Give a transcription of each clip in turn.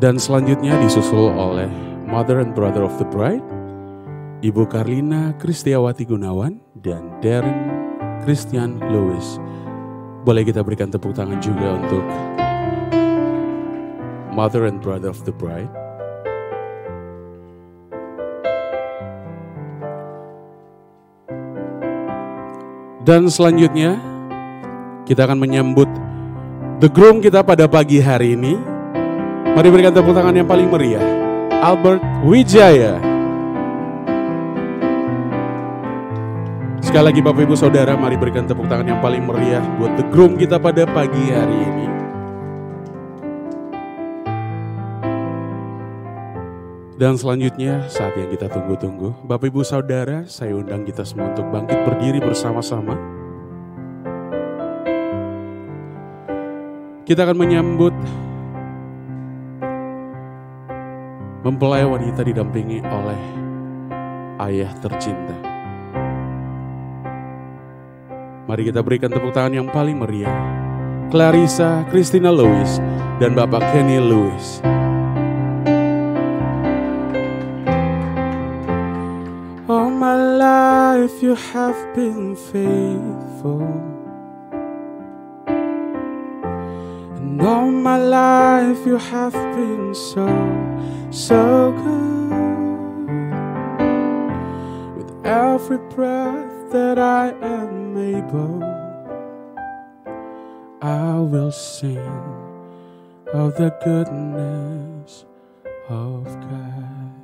Dan selanjutnya disusul oleh Mother and Brother of the Bride, Ibu Karlina Kristiawati Gunawan, dan Darren Christian Lewis. Boleh kita berikan tepuk tangan juga untuk Mother and Brother of the Bride. Dan selanjutnya kita akan menyambut the groom kita pada pagi hari ini. Mari berikan tepuk tangan yang paling meriah. Albert Wijaya. Sekali lagi Bapak Ibu Saudara, mari berikan tepuk tangan yang paling meriah buat the groom kita pada pagi hari ini. Dan selanjutnya saat yang kita tunggu-tunggu, Bapak Ibu Saudara, saya undang kita semua untuk bangkit berdiri bersama-sama. Kita akan menyambut mempelai wanita didampingi oleh ayah tercinta. Mari kita berikan tepuk tangan yang paling meriah. Clarissa Christina Lewis dan Bapak Kenny Lewis. All my life you have been faithful. And all my life you have been so, so good. With every breath that I am able, I will sing of the goodness of God.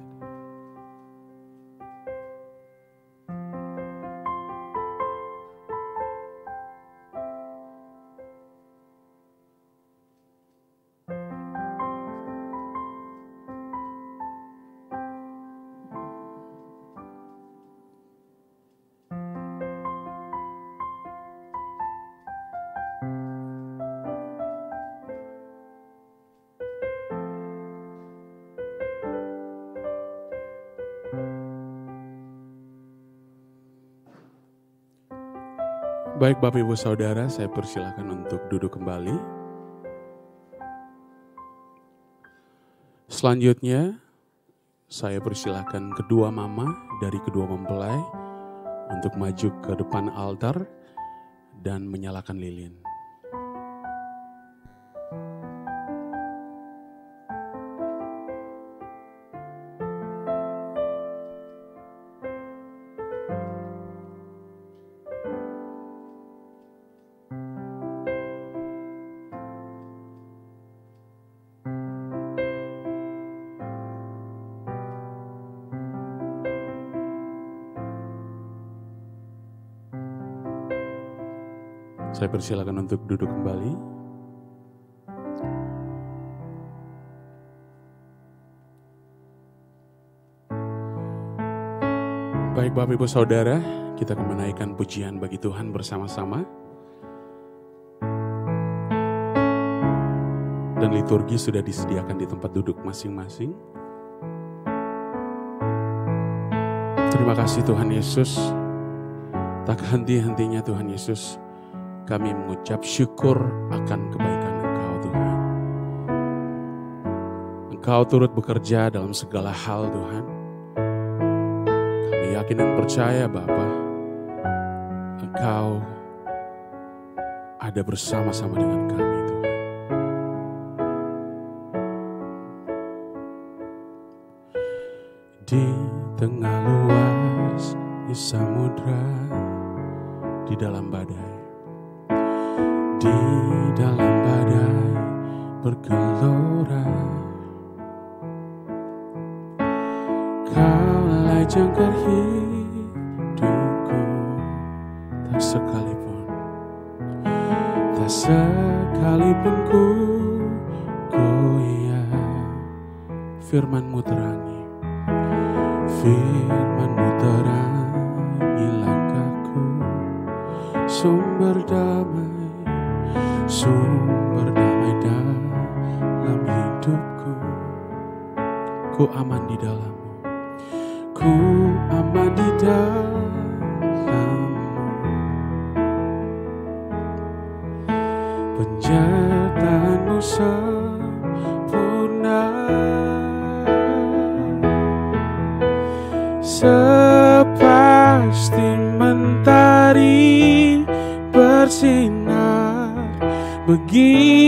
Baik Bapak Ibu Saudara, saya persilakan untuk duduk kembali. Selanjutnya, saya persilakan kedua mama dari kedua mempelai untuk maju ke depan altar dan menyalakan lilin. Persilakan untuk duduk kembali. Baik Bapak Ibu Saudara, kita akan menaikkan pujian bagi Tuhan bersama-sama. Dan liturgi sudah disediakan di tempat duduk masing-masing. Terima kasih Tuhan Yesus. Tak henti-hentinya Tuhan Yesus kami mengucap syukur akan kebaikan Engkau Tuhan. Engkau turut bekerja dalam segala hal Tuhan. Kami yakin dan percaya Bapa, Engkau ada bersama-sama dengan kami Firmanmu terangi langkahku Sumber damai sumber damai dalam hidupku. Ku aman di dalammu, ku aman di dalammu. Begitu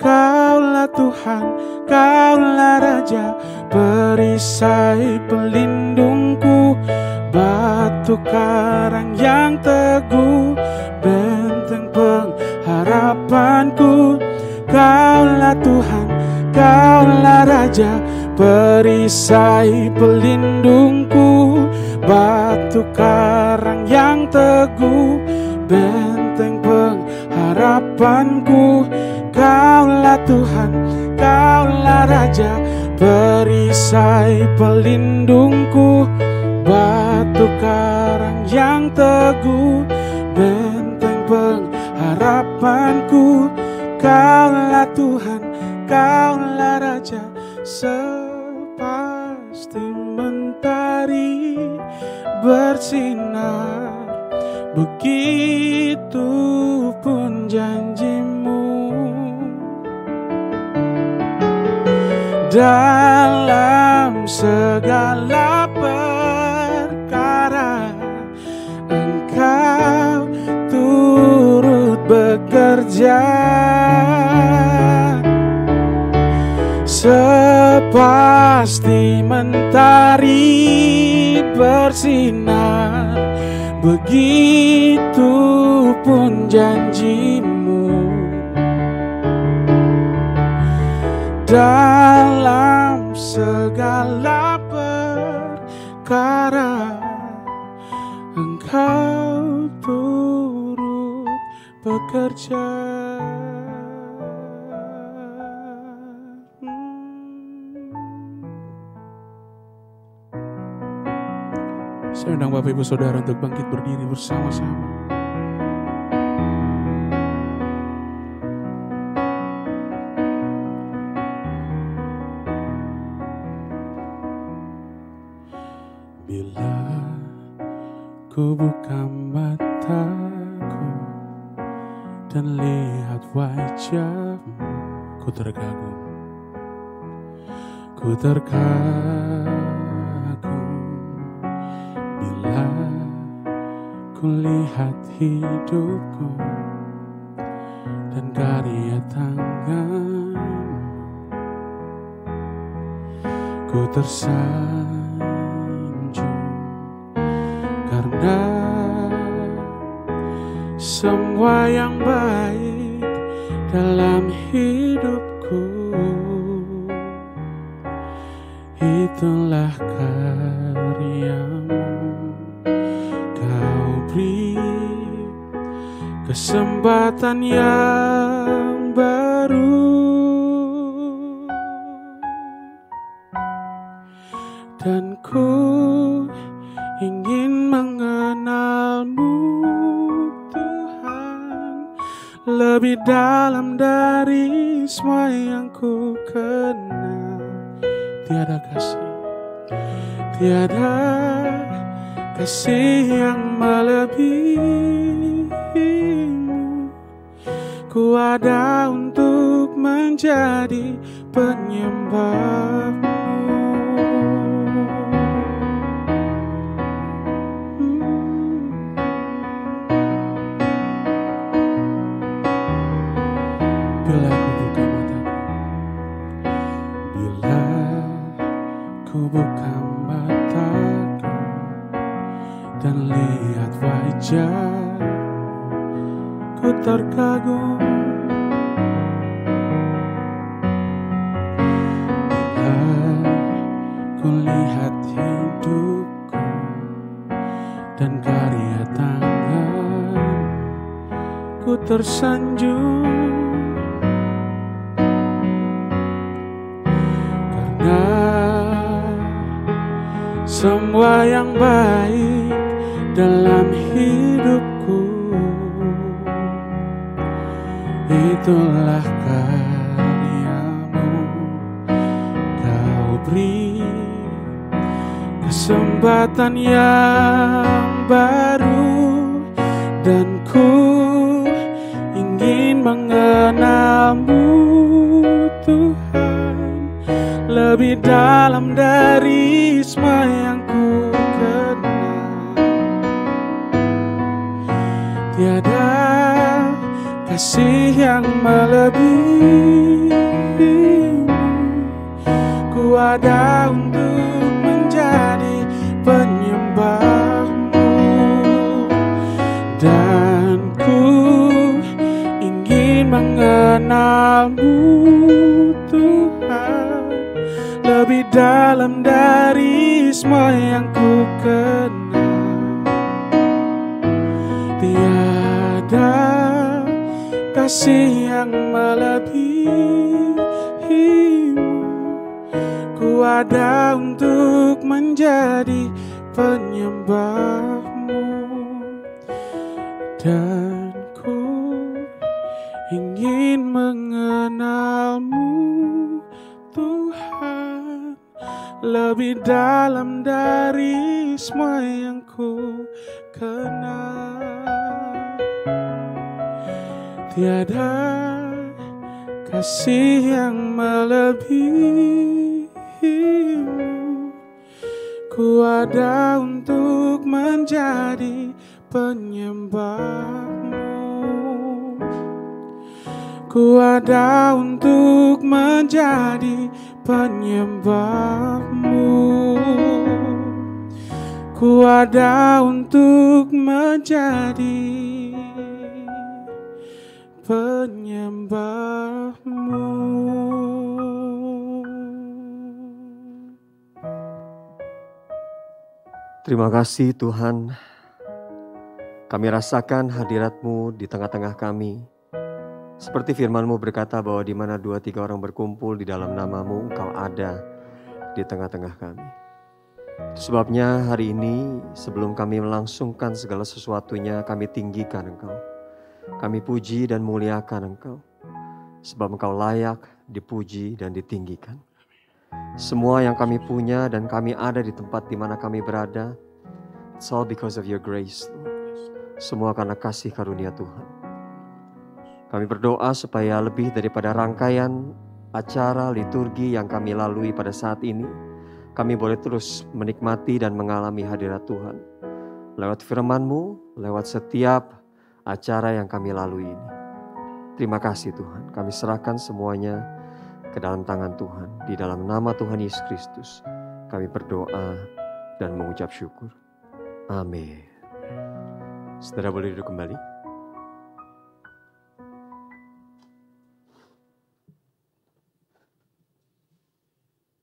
kaulah Tuhan kaulah Raja perisai pelindungku. Batu karang yang teguh benteng pengharapanku. Kaulah Tuhan kaulah Raja perisai pelindungku. Batu karang yang teguh benteng pengharapanku kaulah Tuhan kaulah Raja perisai pelindungku. Batu karang yang teguh benteng pengharapanku. Kaulah Tuhan kaulah Raja sepasti mentari bersinar begitu pun janjimu. Dalam segala perkara engkau turut bekerja. Sepasti mentari bersinar begitu pun janjimu. Dalam segala perkara engkau turut bekerja Saya undang Bapak Ibu Saudara untuk bangkit berdiri bersama-sama. Bila ku buka mataku dan lihat wajahmu, ku terkagum, ku terkagum bila ku lihat hidupku dan karya tanganmu, ku tersanjung karena semua yang baik dalam hidupku. Itulah karyamu kesempatan yang baru. Dan ku ingin mengenalmu Tuhan. Lebih dalam dari semua yang ku kenal. Tiada kasih Tiada kasih yang melebihimu dalam dari semua yang ku kenal. Tiada kasih yang melebihimu. Ku ada untuk menjadi penyembahmu. Dan ku ingin mengenalmu lebih dalam dari semua yang ku kenal. Tiada kasih yang melebihimu. Ku ada untuk menjadi penyembahmu. Ku ada untuk menjadi penyembahmu Ku ada untuk menjadi penyembahmu Terima kasih Tuhan. Kami rasakan hadirat-Mu di tengah-tengah kami. Seperti firman-Mu berkata bahwa di mana dua tiga orang berkumpul di dalam namamu, Engkau ada di tengah-tengah kami. Sebabnya hari ini sebelum kami melangsungkan segala sesuatunya, kami tinggikan Engkau. Kami puji dan muliakan Engkau. Sebab Engkau layak dipuji dan ditinggikan. Semua yang kami punya dan kami ada di tempat di mana kami berada, it's all because of your grace. Semua karena kasih karunia Tuhan. Kami berdoa supaya lebih daripada rangkaian acara liturgi yang kami lalui pada saat ini, kami boleh terus menikmati dan mengalami hadirat Tuhan. Lewat firman-Mu, lewat setiap acara yang kami lalui ini. Terima kasih Tuhan, kami serahkan semuanya ke dalam tangan Tuhan. Di dalam nama Tuhan Yesus Kristus, kami berdoa dan mengucap syukur. Amin. Saudara boleh duduk kembali.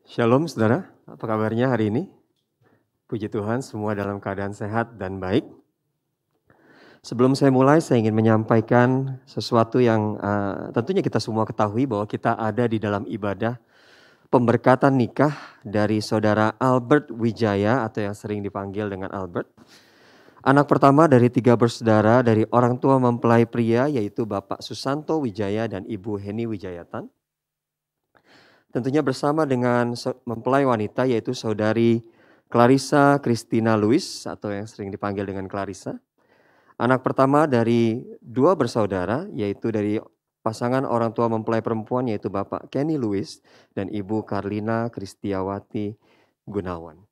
Shalom saudara. Apa kabarnya hari ini? Puji Tuhan, semua dalam keadaan sehat dan baik. Sebelum saya mulai, saya ingin menyampaikan sesuatu yang uh, tentunya kita semua ketahui bahwa kita ada di dalam ibadah pemberkatan nikah dari saudara Albert Wijaya atau yang sering dipanggil dengan Albert. Anak pertama dari tiga bersaudara dari orang tua mempelai pria yaitu Bapak Susanto Wijaya dan Ibu Heni Wijayatan. Tentunya bersama dengan mempelai wanita yaitu saudari Clarissa Christina Louis atau yang sering dipanggil dengan Clarissa. Anak pertama dari dua bersaudara yaitu dari pasangan orang tua mempelai perempuan yaitu Bapak Kenny Louis dan Ibu Karlina Kristiawati Gunawan.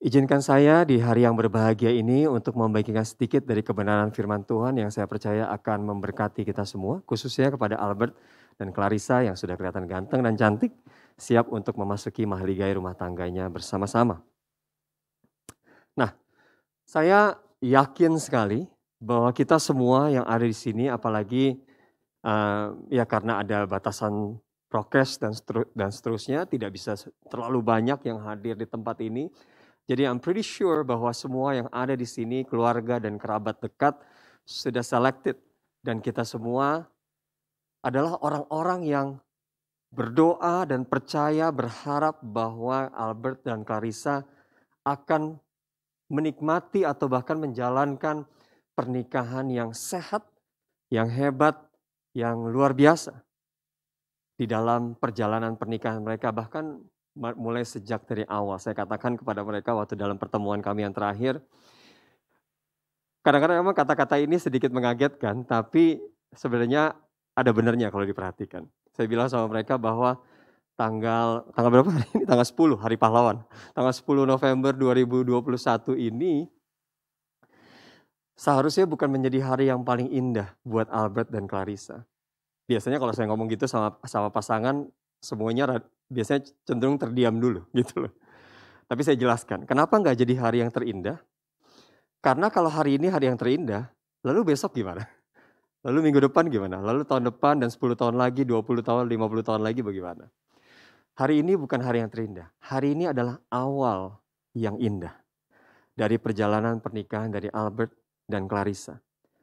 Izinkan saya di hari yang berbahagia ini untuk membagikan sedikit dari kebenaran firman Tuhan yang saya percaya akan memberkati kita semua, khususnya kepada Albert dan Clarissa yang sudah kelihatan ganteng dan cantik, siap untuk memasuki mahligai rumah tangganya bersama-sama. Nah, saya yakin sekali bahwa kita semua yang ada di sini, apalagi uh, ya karena ada batasan prokes dan, seteru dan seterusnya, tidak bisa terlalu banyak yang hadir di tempat ini. Jadi I'm pretty sure bahwa semua yang ada di sini, keluarga dan kerabat dekat, sudah selected. Dan kita semua adalah orang-orang yang berdoa dan percaya berharap bahwa Albert dan Clarissa akan menikmati atau bahkan menjalankan pernikahan yang sehat, yang hebat, yang luar biasa di dalam perjalanan pernikahan mereka bahkan mulai sejak dari awal. Saya katakan kepada mereka waktu dalam pertemuan kami yang terakhir kadang-kadang memang kata-kata ini sedikit mengagetkan tapi sebenarnya ada benernya kalau diperhatikan. Saya bilang sama mereka bahwa tanggal tanggal berapa hari ini? Tanggal 10 hari pahlawan. Tanggal 10 November 2021 ini seharusnya bukan menjadi hari yang paling indah buat Albert dan Clarissa. Biasanya kalau saya ngomong gitu sama sama pasangan semuanya biasanya cenderung terdiam dulu gitu loh. Tapi saya jelaskan, kenapa nggak jadi hari yang terindah? Karena kalau hari ini hari yang terindah, lalu besok gimana? Lalu minggu depan gimana? Lalu tahun depan dan 10 tahun lagi, 20 tahun, 50 tahun lagi bagaimana? Hari ini bukan hari yang terindah. Hari ini adalah awal yang indah. Dari perjalanan pernikahan dari Albert dan Clarissa.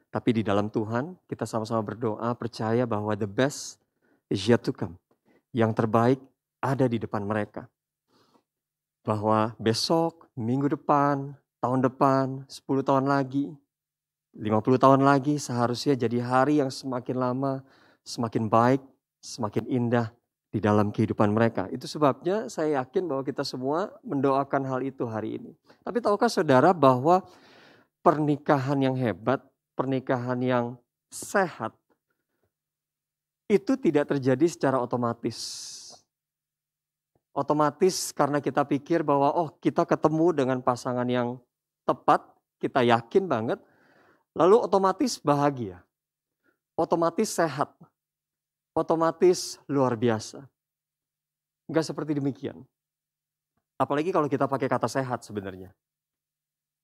Tapi di dalam Tuhan kita sama-sama berdoa percaya bahwa the best is yet to come. Yang terbaik ada di depan mereka. Bahwa besok, minggu depan, tahun depan, 10 tahun lagi, 50 tahun lagi seharusnya jadi hari yang semakin lama, semakin baik, semakin indah di dalam kehidupan mereka. Itu sebabnya saya yakin bahwa kita semua mendoakan hal itu hari ini. Tapi tahukah saudara bahwa pernikahan yang hebat, pernikahan yang sehat, itu tidak terjadi secara otomatis. Otomatis karena kita pikir bahwa oh kita ketemu dengan pasangan yang tepat, kita yakin banget, Lalu otomatis bahagia, otomatis sehat, otomatis luar biasa. Enggak seperti demikian. Apalagi kalau kita pakai kata sehat sebenarnya.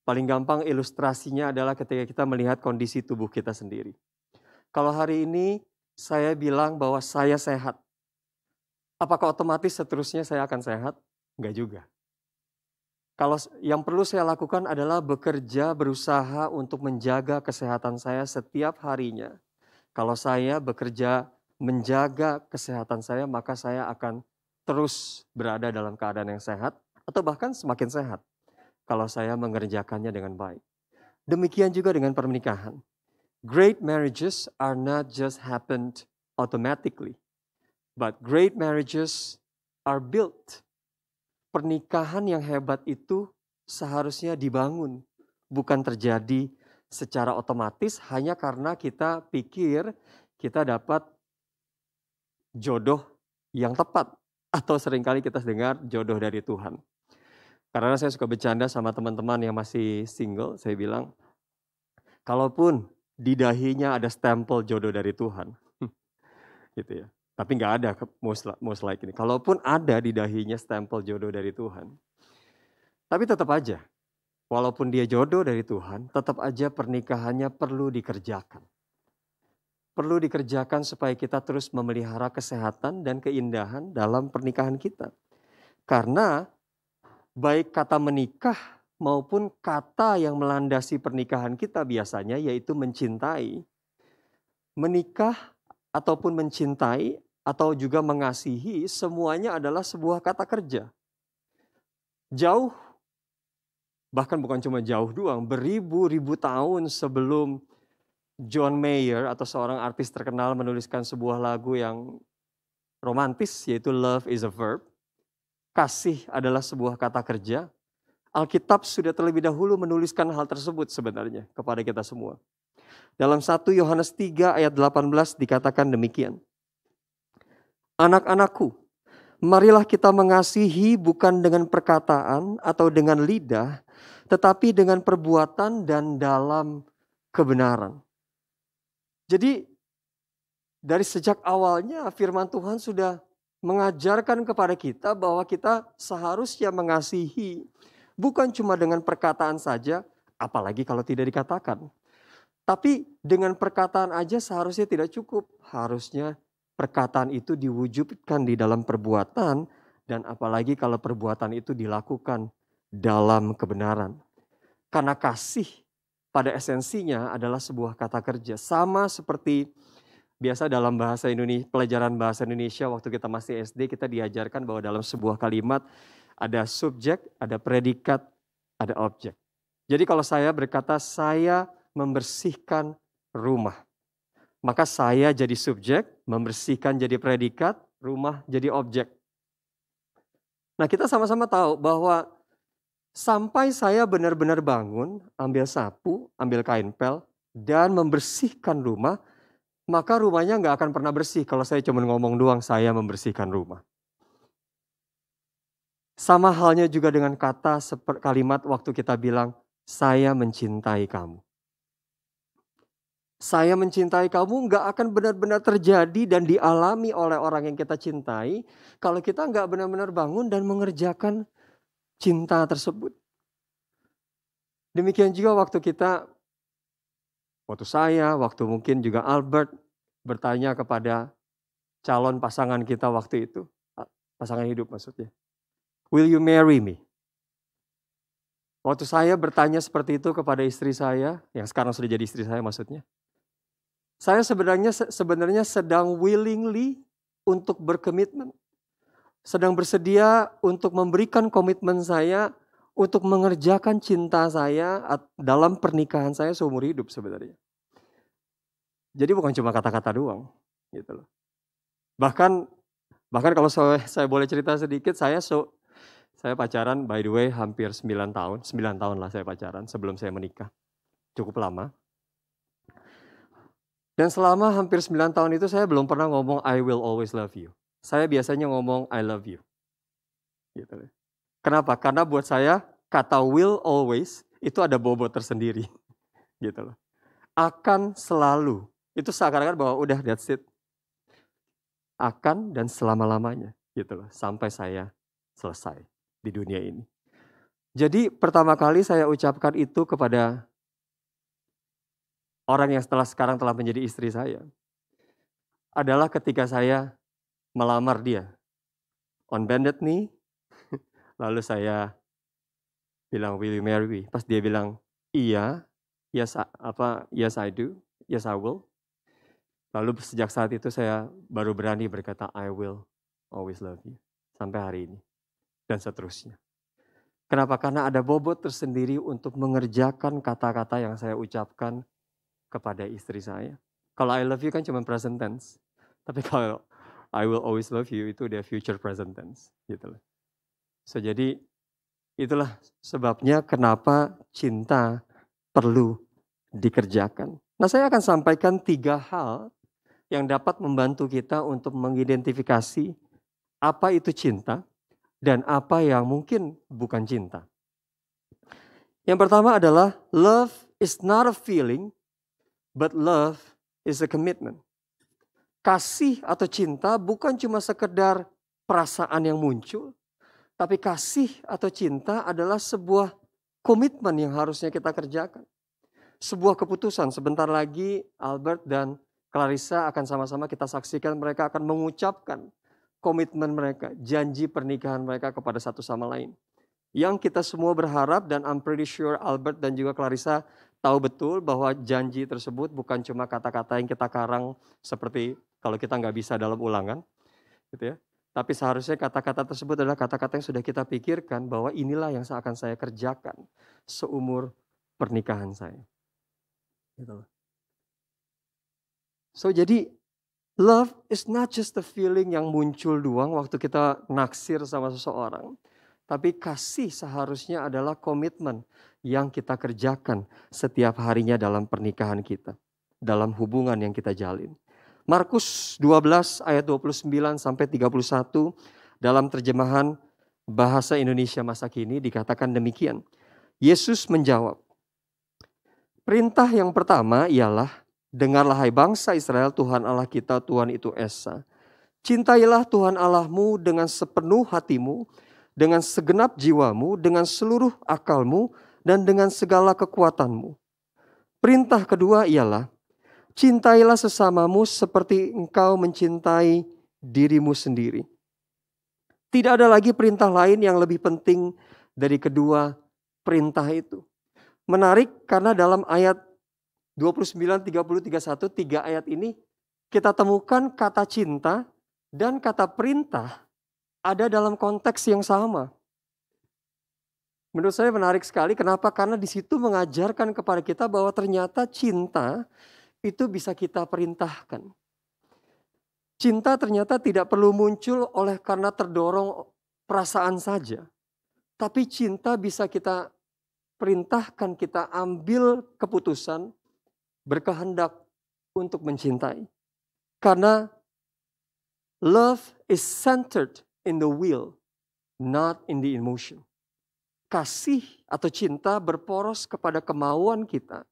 Paling gampang ilustrasinya adalah ketika kita melihat kondisi tubuh kita sendiri. Kalau hari ini saya bilang bahwa saya sehat, apakah otomatis seterusnya saya akan sehat? Enggak juga. Kalau yang perlu saya lakukan adalah bekerja, berusaha untuk menjaga kesehatan saya setiap harinya. Kalau saya bekerja menjaga kesehatan saya, maka saya akan terus berada dalam keadaan yang sehat atau bahkan semakin sehat kalau saya mengerjakannya dengan baik. Demikian juga dengan pernikahan. Great marriages are not just happened automatically, but great marriages are built pernikahan yang hebat itu seharusnya dibangun, bukan terjadi secara otomatis hanya karena kita pikir kita dapat jodoh yang tepat atau sering kali kita dengar jodoh dari Tuhan. Karena saya suka bercanda sama teman-teman yang masih single, saya bilang, kalaupun di dahinya ada stempel jodoh dari Tuhan, gitu ya. Tapi nggak ada most, most like ini. Kalaupun ada di dahinya stempel jodoh dari Tuhan. Tapi tetap aja, walaupun dia jodoh dari Tuhan, tetap aja pernikahannya perlu dikerjakan. Perlu dikerjakan supaya kita terus memelihara kesehatan dan keindahan dalam pernikahan kita. Karena baik kata menikah maupun kata yang melandasi pernikahan kita biasanya yaitu mencintai. Menikah ataupun mencintai atau juga mengasihi semuanya adalah sebuah kata kerja. Jauh bahkan bukan cuma jauh doang, beribu-ribu tahun sebelum John Mayer atau seorang artis terkenal menuliskan sebuah lagu yang romantis yaitu Love is a Verb. Kasih adalah sebuah kata kerja. Alkitab sudah terlebih dahulu menuliskan hal tersebut sebenarnya kepada kita semua. Dalam 1 Yohanes 3 ayat 18 dikatakan demikian. Anak-anakku, marilah kita mengasihi bukan dengan perkataan atau dengan lidah, tetapi dengan perbuatan dan dalam kebenaran. Jadi dari sejak awalnya firman Tuhan sudah mengajarkan kepada kita bahwa kita seharusnya mengasihi bukan cuma dengan perkataan saja, apalagi kalau tidak dikatakan. Tapi dengan perkataan aja seharusnya tidak cukup. Harusnya perkataan itu diwujudkan di dalam perbuatan dan apalagi kalau perbuatan itu dilakukan dalam kebenaran. Karena kasih pada esensinya adalah sebuah kata kerja. Sama seperti biasa dalam bahasa Indonesia, pelajaran bahasa Indonesia waktu kita masih SD kita diajarkan bahwa dalam sebuah kalimat ada subjek, ada predikat, ada objek. Jadi kalau saya berkata saya membersihkan rumah. Maka saya jadi subjek, membersihkan jadi predikat, rumah jadi objek. Nah kita sama-sama tahu bahwa Sampai saya benar-benar bangun, ambil sapu, ambil kain pel, dan membersihkan rumah, maka rumahnya nggak akan pernah bersih kalau saya cuma ngomong doang saya membersihkan rumah. Sama halnya juga dengan kata kalimat waktu kita bilang, saya mencintai kamu. Saya mencintai kamu nggak akan benar-benar terjadi dan dialami oleh orang yang kita cintai kalau kita nggak benar-benar bangun dan mengerjakan cinta tersebut. Demikian juga waktu kita, waktu saya, waktu mungkin juga Albert bertanya kepada calon pasangan kita waktu itu, pasangan hidup maksudnya. Will you marry me? Waktu saya bertanya seperti itu kepada istri saya, yang sekarang sudah jadi istri saya maksudnya. Saya sebenarnya sebenarnya sedang willingly untuk berkomitmen sedang bersedia untuk memberikan komitmen saya untuk mengerjakan cinta saya dalam pernikahan saya seumur hidup sebenarnya. Jadi bukan cuma kata-kata doang, gitu loh. Bahkan bahkan kalau saya, saya boleh cerita sedikit, saya so, saya pacaran by the way hampir 9 tahun, 9 tahun lah saya pacaran sebelum saya menikah. Cukup lama. Dan selama hampir 9 tahun itu saya belum pernah ngomong I will always love you saya biasanya ngomong I love you. Gitu. Kenapa? Karena buat saya kata will always itu ada bobot tersendiri. Gitu loh. Akan selalu. Itu seakan-akan bahwa udah that's it. Akan dan selama-lamanya. Gitu loh. Sampai saya selesai di dunia ini. Jadi pertama kali saya ucapkan itu kepada orang yang setelah sekarang telah menjadi istri saya. Adalah ketika saya melamar dia. On bended knee, lalu saya bilang, will you marry me? Pas dia bilang, iya, yes, apa, yes I do, yes I will. Lalu sejak saat itu saya baru berani berkata, I will always love you. Sampai hari ini. Dan seterusnya. Kenapa? Karena ada bobot tersendiri untuk mengerjakan kata-kata yang saya ucapkan kepada istri saya. Kalau I love you kan cuma present tense. Tapi kalau I will always love you itu dia future present tense gitu loh. So jadi itulah sebabnya kenapa cinta perlu dikerjakan. Nah saya akan sampaikan tiga hal yang dapat membantu kita untuk mengidentifikasi apa itu cinta dan apa yang mungkin bukan cinta. Yang pertama adalah love is not a feeling, but love is a commitment kasih atau cinta bukan cuma sekedar perasaan yang muncul, tapi kasih atau cinta adalah sebuah komitmen yang harusnya kita kerjakan. Sebuah keputusan. Sebentar lagi Albert dan Clarissa akan sama-sama kita saksikan mereka akan mengucapkan komitmen mereka, janji pernikahan mereka kepada satu sama lain. Yang kita semua berharap dan I'm pretty sure Albert dan juga Clarissa tahu betul bahwa janji tersebut bukan cuma kata-kata yang kita karang seperti kalau kita nggak bisa dalam ulangan, gitu ya. Tapi seharusnya kata-kata tersebut adalah kata-kata yang sudah kita pikirkan bahwa inilah yang akan saya kerjakan seumur pernikahan saya. Gitu. So jadi Love is not just the feeling yang muncul doang waktu kita naksir sama seseorang. Tapi kasih seharusnya adalah komitmen yang kita kerjakan setiap harinya dalam pernikahan kita. Dalam hubungan yang kita jalin. Markus 12 ayat 29 sampai 31 dalam terjemahan bahasa Indonesia masa kini dikatakan demikian. Yesus menjawab, Perintah yang pertama ialah Dengarlah hai bangsa Israel, Tuhan Allah kita, Tuhan itu Esa. Cintailah Tuhan Allahmu dengan sepenuh hatimu, dengan segenap jiwamu, dengan seluruh akalmu, dan dengan segala kekuatanmu. Perintah kedua ialah, cintailah sesamamu seperti engkau mencintai dirimu sendiri. Tidak ada lagi perintah lain yang lebih penting dari kedua perintah itu. Menarik karena dalam ayat 29, 30, 31, tiga ayat ini kita temukan kata cinta dan kata perintah ada dalam konteks yang sama. Menurut saya menarik sekali. Kenapa? Karena di situ mengajarkan kepada kita bahwa ternyata cinta itu bisa kita perintahkan. Cinta ternyata tidak perlu muncul oleh karena terdorong perasaan saja. Tapi cinta bisa kita perintahkan, kita ambil keputusan berkehendak untuk mencintai. Karena love is centered in the will, not in the emotion. Kasih atau cinta berporos kepada kemauan kita,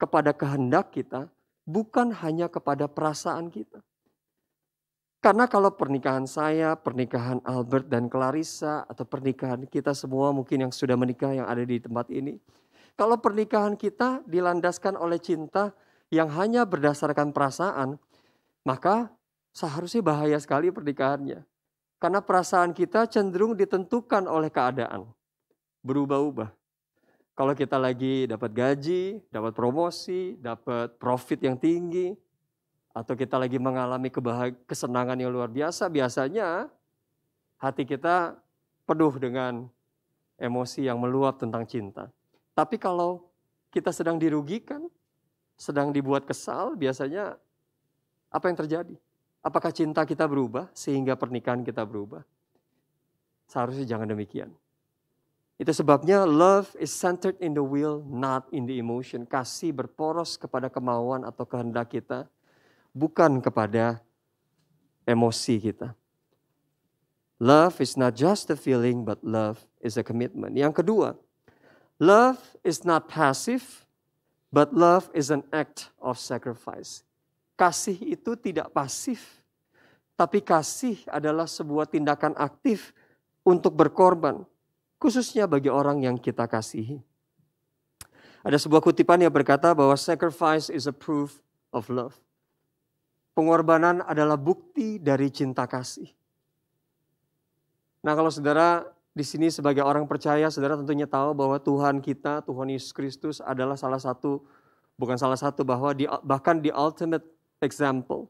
kepada kehendak kita, bukan hanya kepada perasaan kita. Karena kalau pernikahan saya, pernikahan Albert dan Clarissa, atau pernikahan kita semua mungkin yang sudah menikah yang ada di tempat ini, kalau pernikahan kita dilandaskan oleh cinta yang hanya berdasarkan perasaan, maka seharusnya bahaya sekali pernikahannya. Karena perasaan kita cenderung ditentukan oleh keadaan. Berubah-ubah. Kalau kita lagi dapat gaji, dapat promosi, dapat profit yang tinggi, atau kita lagi mengalami kesenangan yang luar biasa, biasanya hati kita penuh dengan emosi yang meluap tentang cinta. Tapi kalau kita sedang dirugikan, sedang dibuat kesal, biasanya apa yang terjadi? Apakah cinta kita berubah sehingga pernikahan kita berubah? Seharusnya jangan demikian. Itu sebabnya love is centered in the will, not in the emotion. Kasih berporos kepada kemauan atau kehendak kita, bukan kepada emosi kita. Love is not just a feeling, but love is a commitment. Yang kedua, Love is not passive, but love is an act of sacrifice. Kasih itu tidak pasif, tapi kasih adalah sebuah tindakan aktif untuk berkorban, khususnya bagi orang yang kita kasihi. Ada sebuah kutipan yang berkata bahwa sacrifice is a proof of love. Pengorbanan adalah bukti dari cinta kasih. Nah, kalau saudara di sini sebagai orang percaya, saudara tentunya tahu bahwa Tuhan kita, Tuhan Yesus Kristus adalah salah satu, bukan salah satu, bahwa di, bahkan di ultimate example.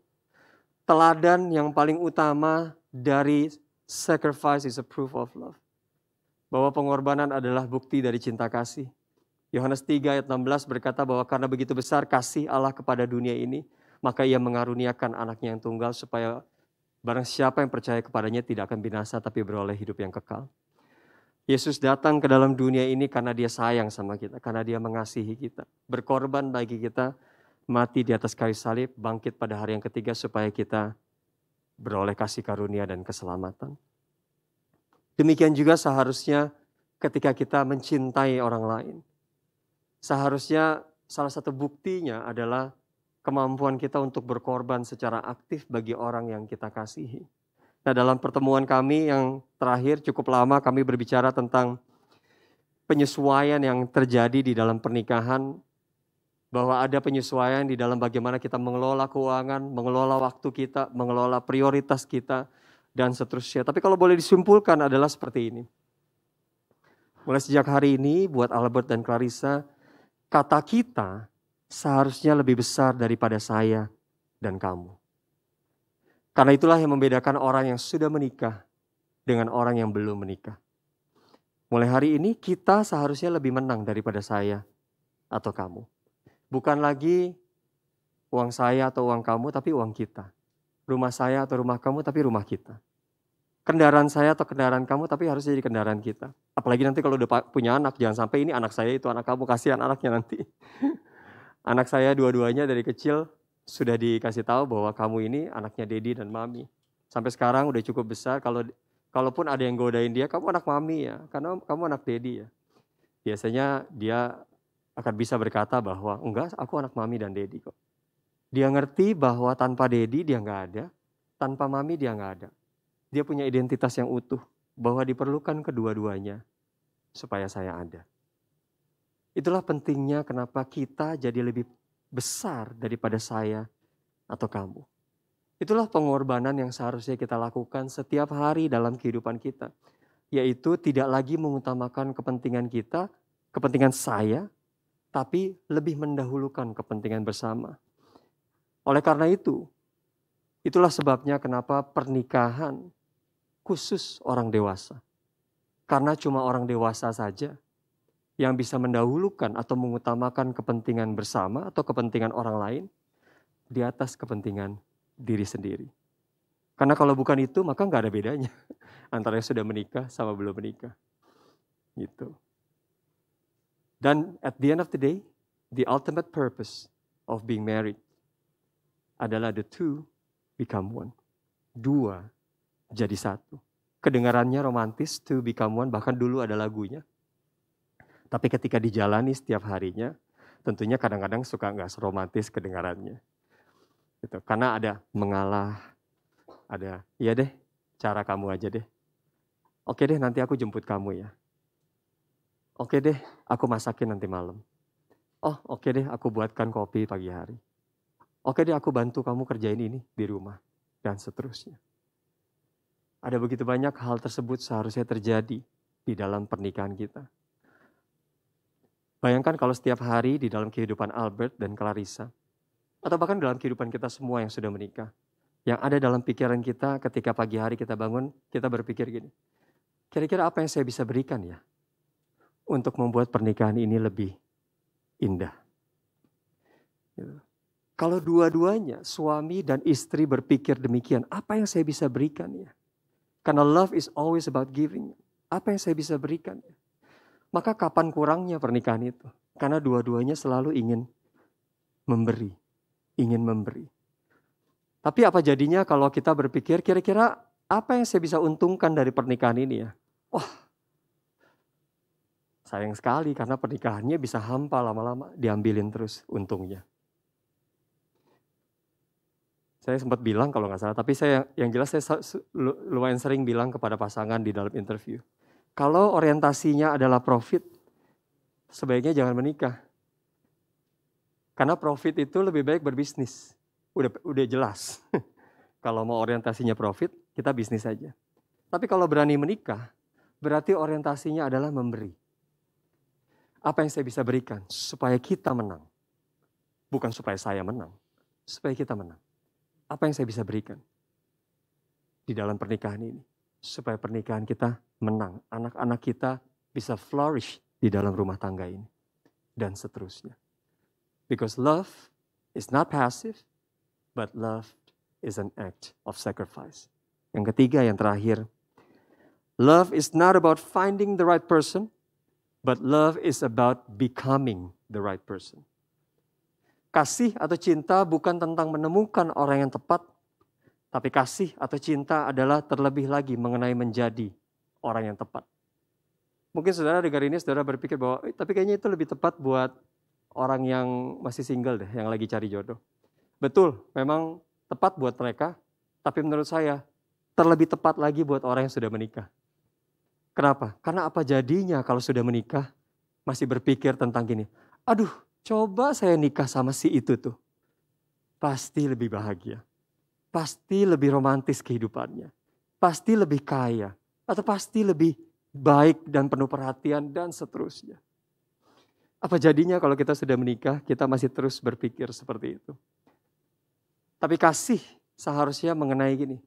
Teladan yang paling utama dari sacrifice is a proof of love. Bahwa pengorbanan adalah bukti dari cinta kasih. Yohanes 3 ayat 16 berkata bahwa karena begitu besar kasih Allah kepada dunia ini, maka ia mengaruniakan anaknya yang tunggal supaya barang siapa yang percaya kepadanya tidak akan binasa tapi beroleh hidup yang kekal. Yesus datang ke dalam dunia ini karena dia sayang sama kita, karena dia mengasihi kita. Berkorban bagi kita, mati di atas kayu salib, bangkit pada hari yang ketiga supaya kita beroleh kasih karunia dan keselamatan. Demikian juga seharusnya ketika kita mencintai orang lain. Seharusnya salah satu buktinya adalah kemampuan kita untuk berkorban secara aktif bagi orang yang kita kasihi. Nah, dalam pertemuan kami yang terakhir cukup lama kami berbicara tentang penyesuaian yang terjadi di dalam pernikahan bahwa ada penyesuaian di dalam bagaimana kita mengelola keuangan, mengelola waktu kita, mengelola prioritas kita dan seterusnya. Tapi kalau boleh disimpulkan adalah seperti ini. Mulai sejak hari ini buat Albert dan Clarissa, kata kita seharusnya lebih besar daripada saya dan kamu. Karena itulah yang membedakan orang yang sudah menikah dengan orang yang belum menikah. Mulai hari ini kita seharusnya lebih menang daripada saya atau kamu. Bukan lagi uang saya atau uang kamu, tapi uang kita. Rumah saya atau rumah kamu, tapi rumah kita. Kendaraan saya atau kendaraan kamu, tapi harus jadi kendaraan kita. Apalagi nanti kalau udah punya anak, jangan sampai ini anak saya itu anak kamu, kasihan anaknya nanti. anak saya dua-duanya dari kecil sudah dikasih tahu bahwa kamu ini anaknya Dedi dan Mami. Sampai sekarang udah cukup besar, kalau kalaupun ada yang godain dia, kamu anak Mami ya, karena kamu anak Dedi ya. Biasanya dia akan bisa berkata bahwa enggak, aku anak Mami dan Dedi kok. Dia ngerti bahwa tanpa Dedi dia nggak ada, tanpa Mami dia nggak ada. Dia punya identitas yang utuh, bahwa diperlukan kedua-duanya supaya saya ada. Itulah pentingnya kenapa kita jadi lebih besar daripada saya atau kamu. Itulah pengorbanan yang seharusnya kita lakukan setiap hari dalam kehidupan kita, yaitu tidak lagi mengutamakan kepentingan kita, kepentingan saya, tapi lebih mendahulukan kepentingan bersama. Oleh karena itu, itulah sebabnya kenapa pernikahan khusus orang dewasa. Karena cuma orang dewasa saja yang bisa mendahulukan atau mengutamakan kepentingan bersama atau kepentingan orang lain di atas kepentingan diri sendiri. Karena kalau bukan itu maka nggak ada bedanya antara yang sudah menikah sama belum menikah. Gitu. Dan at the end of the day, the ultimate purpose of being married adalah the two become one. Dua jadi satu. Kedengarannya romantis, to become one, bahkan dulu ada lagunya. Tapi ketika dijalani setiap harinya, tentunya kadang-kadang suka nggak seromantis kedengarannya. Gitu. Karena ada mengalah, ada, iya deh, cara kamu aja deh. Oke deh, nanti aku jemput kamu ya. Oke deh, aku masakin nanti malam. Oh, oke deh, aku buatkan kopi pagi hari. Oke deh aku bantu kamu kerjain ini di rumah. Dan seterusnya. Ada begitu banyak hal tersebut seharusnya terjadi di dalam pernikahan kita. Bayangkan kalau setiap hari di dalam kehidupan Albert dan Clarissa, atau bahkan dalam kehidupan kita semua yang sudah menikah, yang ada dalam pikiran kita ketika pagi hari kita bangun, kita berpikir gini, kira-kira apa yang saya bisa berikan ya untuk membuat pernikahan ini lebih indah. Gitu. Kalau dua-duanya, suami dan istri berpikir demikian, apa yang saya bisa berikan ya? Karena love is always about giving. Apa yang saya bisa berikan ya? Maka kapan kurangnya pernikahan itu? Karena dua-duanya selalu ingin memberi, ingin memberi. Tapi apa jadinya kalau kita berpikir kira-kira apa yang saya bisa untungkan dari pernikahan ini ya? Wah, sayang sekali karena pernikahannya bisa hampa lama-lama diambilin terus untungnya saya sempat bilang kalau nggak salah, tapi saya yang jelas saya lumayan sering bilang kepada pasangan di dalam interview. Kalau orientasinya adalah profit, sebaiknya jangan menikah. Karena profit itu lebih baik berbisnis. Udah udah jelas. kalau mau orientasinya profit, kita bisnis saja. Tapi kalau berani menikah, berarti orientasinya adalah memberi. Apa yang saya bisa berikan supaya kita menang? Bukan supaya saya menang, supaya kita menang. Apa yang saya bisa berikan di dalam pernikahan ini? Supaya pernikahan kita menang. Anak-anak kita bisa flourish di dalam rumah tangga ini. Dan seterusnya. Because love is not passive, but love is an act of sacrifice. Yang ketiga, yang terakhir. Love is not about finding the right person, but love is about becoming the right person. Kasih atau cinta bukan tentang menemukan orang yang tepat, tapi kasih atau cinta adalah terlebih lagi mengenai menjadi orang yang tepat. Mungkin saudara dengar ini, saudara berpikir bahwa, eh, tapi kayaknya itu lebih tepat buat orang yang masih single deh, yang lagi cari jodoh. Betul, memang tepat buat mereka, tapi menurut saya terlebih tepat lagi buat orang yang sudah menikah. Kenapa? Karena apa jadinya kalau sudah menikah masih berpikir tentang gini, aduh Coba saya nikah sama si itu tuh. Pasti lebih bahagia. Pasti lebih romantis kehidupannya. pasti lebih kaya, atau pasti lebih baik dan penuh perhatian dan seterusnya. Apa jadinya kalau kita sudah menikah, kita masih terus berpikir seperti itu. Tapi kasih seharusnya mengenai gini.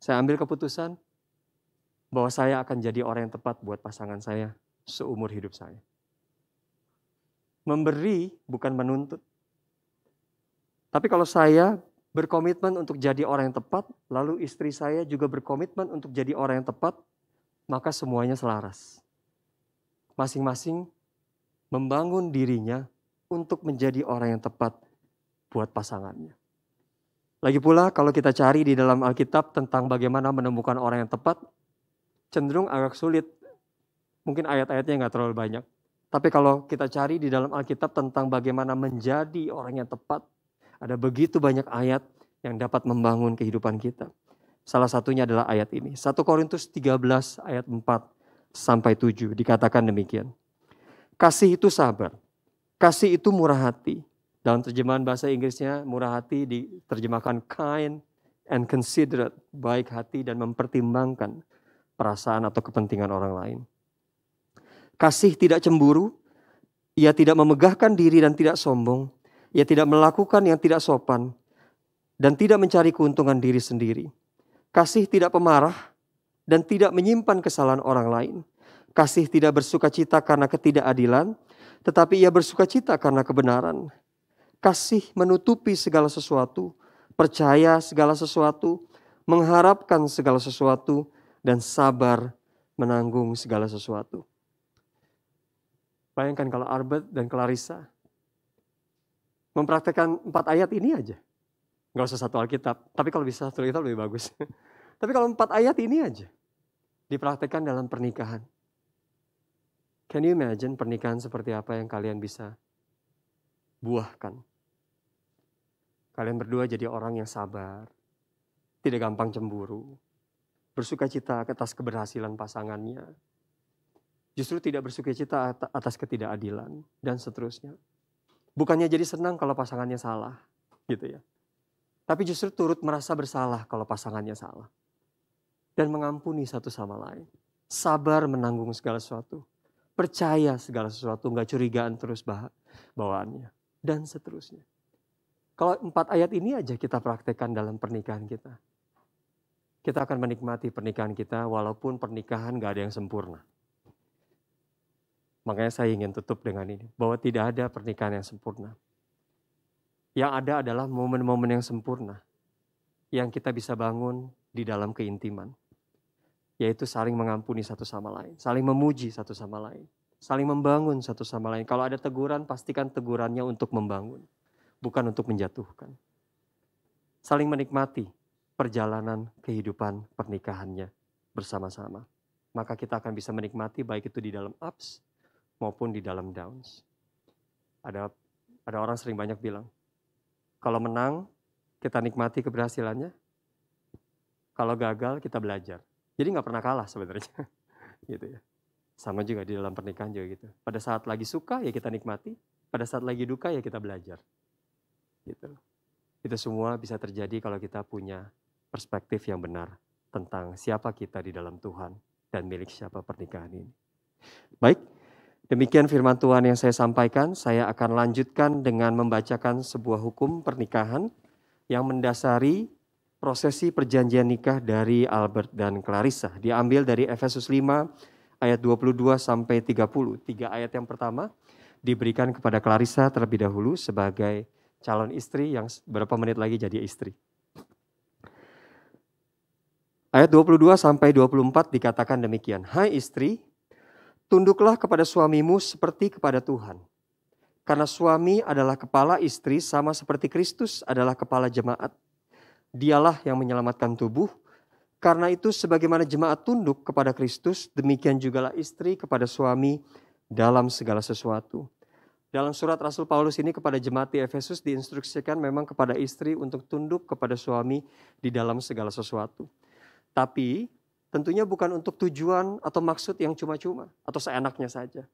Saya ambil keputusan bahwa saya akan jadi orang yang tepat buat pasangan saya seumur hidup saya. Memberi bukan menuntut. Tapi kalau saya berkomitmen untuk jadi orang yang tepat, lalu istri saya juga berkomitmen untuk jadi orang yang tepat, maka semuanya selaras. Masing-masing membangun dirinya untuk menjadi orang yang tepat buat pasangannya. Lagi pula kalau kita cari di dalam Alkitab tentang bagaimana menemukan orang yang tepat, cenderung agak sulit. Mungkin ayat-ayatnya nggak terlalu banyak. Tapi kalau kita cari di dalam Alkitab tentang bagaimana menjadi orang yang tepat, ada begitu banyak ayat yang dapat membangun kehidupan kita. Salah satunya adalah ayat ini. 1 Korintus 13 ayat 4 sampai 7 dikatakan demikian. Kasih itu sabar. Kasih itu murah hati. Dalam terjemahan bahasa Inggrisnya murah hati diterjemahkan kind and considerate, baik hati dan mempertimbangkan perasaan atau kepentingan orang lain. Kasih tidak cemburu, ia tidak memegahkan diri dan tidak sombong, ia tidak melakukan yang tidak sopan, dan tidak mencari keuntungan diri sendiri Kasih tidak pemarah dan tidak menyimpan kesalahan orang lain. Kasih tidak bersuka cita karena ketidakadilan, tetapi ia bersuka cita karena kebenaran. Kasih menutupi segala sesuatu, percaya segala sesuatu, mengharapkan segala sesuatu, dan sabar menanggung segala sesuatu. Bayangkan kalau Albert dan Clarissa mempraktekkan empat ayat ini aja. Gak usah satu Alkitab. Tapi kalau bisa satu Alkitab lebih bagus. Tapi kalau empat ayat ini aja dipraktekkan dalam pernikahan. Can you imagine pernikahan seperti apa yang kalian bisa buahkan? Kalian berdua jadi orang yang sabar, tidak gampang cemburu, bersuka cita atas keberhasilan pasangannya, justru tidak bersuka cita atas ketidakadilan, dan seterusnya. Bukannya jadi senang kalau pasangannya salah, gitu ya. Tapi justru turut merasa bersalah kalau pasangannya salah. Dan mengampuni satu sama lain. Sabar menanggung segala sesuatu. Percaya segala sesuatu, nggak curigaan terus bawaannya. Dan seterusnya. Kalau empat ayat ini aja kita praktekkan dalam pernikahan kita. Kita akan menikmati pernikahan kita walaupun pernikahan gak ada yang sempurna. Makanya saya ingin tutup dengan ini. Bahwa tidak ada pernikahan yang sempurna. Yang ada adalah momen-momen yang sempurna yang kita bisa bangun di dalam keintiman. Yaitu saling mengampuni satu sama lain, saling memuji satu sama lain, saling membangun satu sama lain. Kalau ada teguran, pastikan tegurannya untuk membangun, bukan untuk menjatuhkan. Saling menikmati perjalanan kehidupan pernikahannya bersama-sama. Maka kita akan bisa menikmati baik itu di dalam ups maupun di dalam downs. Ada ada orang sering banyak bilang, kalau menang, kita nikmati keberhasilannya. Kalau gagal, kita belajar. Jadi nggak pernah kalah sebenarnya. gitu ya. Sama juga di dalam pernikahan juga gitu. Pada saat lagi suka ya kita nikmati, pada saat lagi duka ya kita belajar. Gitu. Itu semua bisa terjadi kalau kita punya perspektif yang benar tentang siapa kita di dalam Tuhan dan milik siapa pernikahan ini. Baik, Demikian firman Tuhan yang saya sampaikan. Saya akan lanjutkan dengan membacakan sebuah hukum pernikahan yang mendasari prosesi perjanjian nikah dari Albert dan Clarissa. Diambil dari Efesus 5 ayat 22 sampai 30. Tiga ayat yang pertama diberikan kepada Clarissa terlebih dahulu sebagai calon istri yang beberapa menit lagi jadi istri. Ayat 22 sampai 24 dikatakan demikian. Hai istri, Tunduklah kepada suamimu seperti kepada Tuhan. Karena suami adalah kepala istri sama seperti Kristus adalah kepala jemaat. Dialah yang menyelamatkan tubuh. Karena itu sebagaimana jemaat tunduk kepada Kristus, demikian jugalah istri kepada suami dalam segala sesuatu. Dalam surat Rasul Paulus ini kepada jemaat di Efesus diinstruksikan memang kepada istri untuk tunduk kepada suami di dalam segala sesuatu. Tapi Tentunya bukan untuk tujuan atau maksud yang cuma-cuma atau seenaknya saja.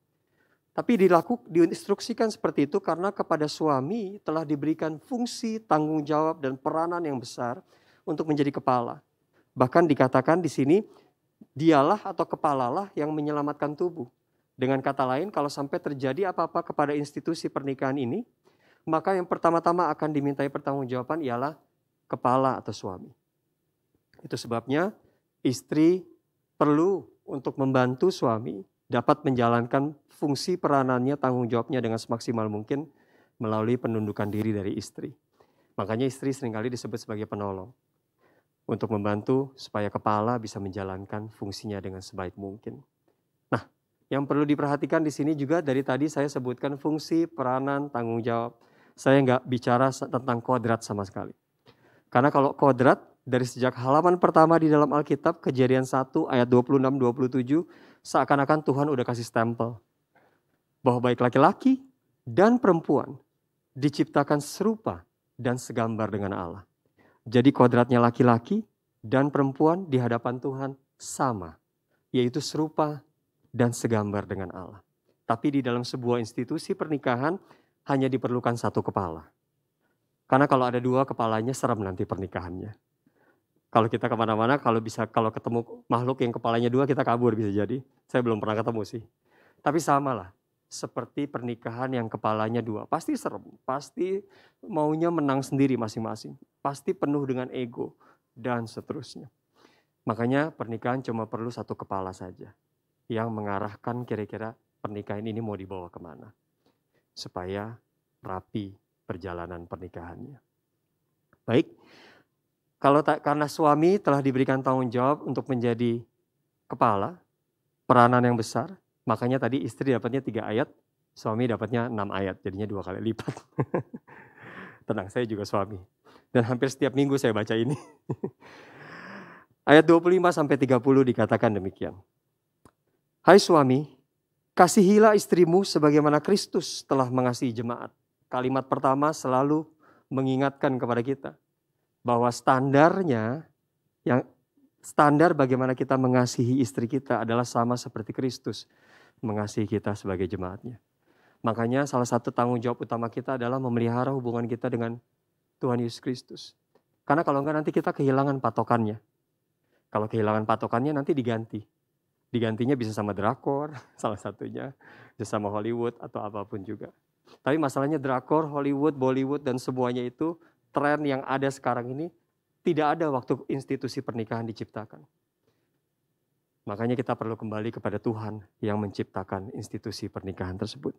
Tapi dilakukan, diinstruksikan seperti itu karena kepada suami telah diberikan fungsi, tanggung jawab, dan peranan yang besar untuk menjadi kepala. Bahkan dikatakan di sini dialah atau kepalalah yang menyelamatkan tubuh. Dengan kata lain, kalau sampai terjadi apa-apa kepada institusi pernikahan ini, maka yang pertama-tama akan dimintai pertanggungjawaban ialah kepala atau suami. Itu sebabnya istri perlu untuk membantu suami dapat menjalankan fungsi peranannya, tanggung jawabnya dengan semaksimal mungkin melalui penundukan diri dari istri. Makanya istri sering kali disebut sebagai penolong. Untuk membantu supaya kepala bisa menjalankan fungsinya dengan sebaik mungkin. Nah, yang perlu diperhatikan di sini juga dari tadi saya sebutkan fungsi, peranan, tanggung jawab. Saya nggak bicara tentang kodrat sama sekali. Karena kalau kodrat dari sejak halaman pertama di dalam Alkitab, kejadian 1 ayat 26-27, seakan-akan Tuhan udah kasih stempel. Bahwa baik laki-laki dan perempuan diciptakan serupa dan segambar dengan Allah. Jadi kodratnya laki-laki dan perempuan di hadapan Tuhan sama, yaitu serupa dan segambar dengan Allah. Tapi di dalam sebuah institusi pernikahan hanya diperlukan satu kepala. Karena kalau ada dua kepalanya serem nanti pernikahannya. Kalau kita ke mana-mana, kalau bisa kalau ketemu makhluk yang kepalanya dua, kita kabur bisa jadi. Saya belum pernah ketemu sih. Tapi sama lah, seperti pernikahan yang kepalanya dua. Pasti serem, pasti maunya menang sendiri masing-masing. Pasti penuh dengan ego, dan seterusnya. Makanya pernikahan cuma perlu satu kepala saja. Yang mengarahkan kira-kira pernikahan ini mau dibawa ke mana. Supaya rapi perjalanan pernikahannya. Baik, kalau tak, karena suami telah diberikan tanggung jawab untuk menjadi kepala, peranan yang besar, makanya tadi istri dapatnya tiga ayat, suami dapatnya enam ayat, jadinya dua kali lipat. Tenang, saya juga suami. Dan hampir setiap minggu saya baca ini. ayat 25 sampai 30 dikatakan demikian. Hai suami, kasihilah istrimu sebagaimana Kristus telah mengasihi jemaat. Kalimat pertama selalu mengingatkan kepada kita bahwa standarnya yang standar bagaimana kita mengasihi istri kita adalah sama seperti Kristus mengasihi kita sebagai jemaatnya. Makanya salah satu tanggung jawab utama kita adalah memelihara hubungan kita dengan Tuhan Yesus Kristus. Karena kalau enggak nanti kita kehilangan patokannya. Kalau kehilangan patokannya nanti diganti. Digantinya bisa sama drakor, salah satunya. Bisa sama Hollywood atau apa pun juga. Tapi masalahnya drakor, Hollywood, Bollywood, dan semuanya itu tren yang ada sekarang ini tidak ada waktu institusi pernikahan diciptakan. Makanya kita perlu kembali kepada Tuhan yang menciptakan institusi pernikahan tersebut.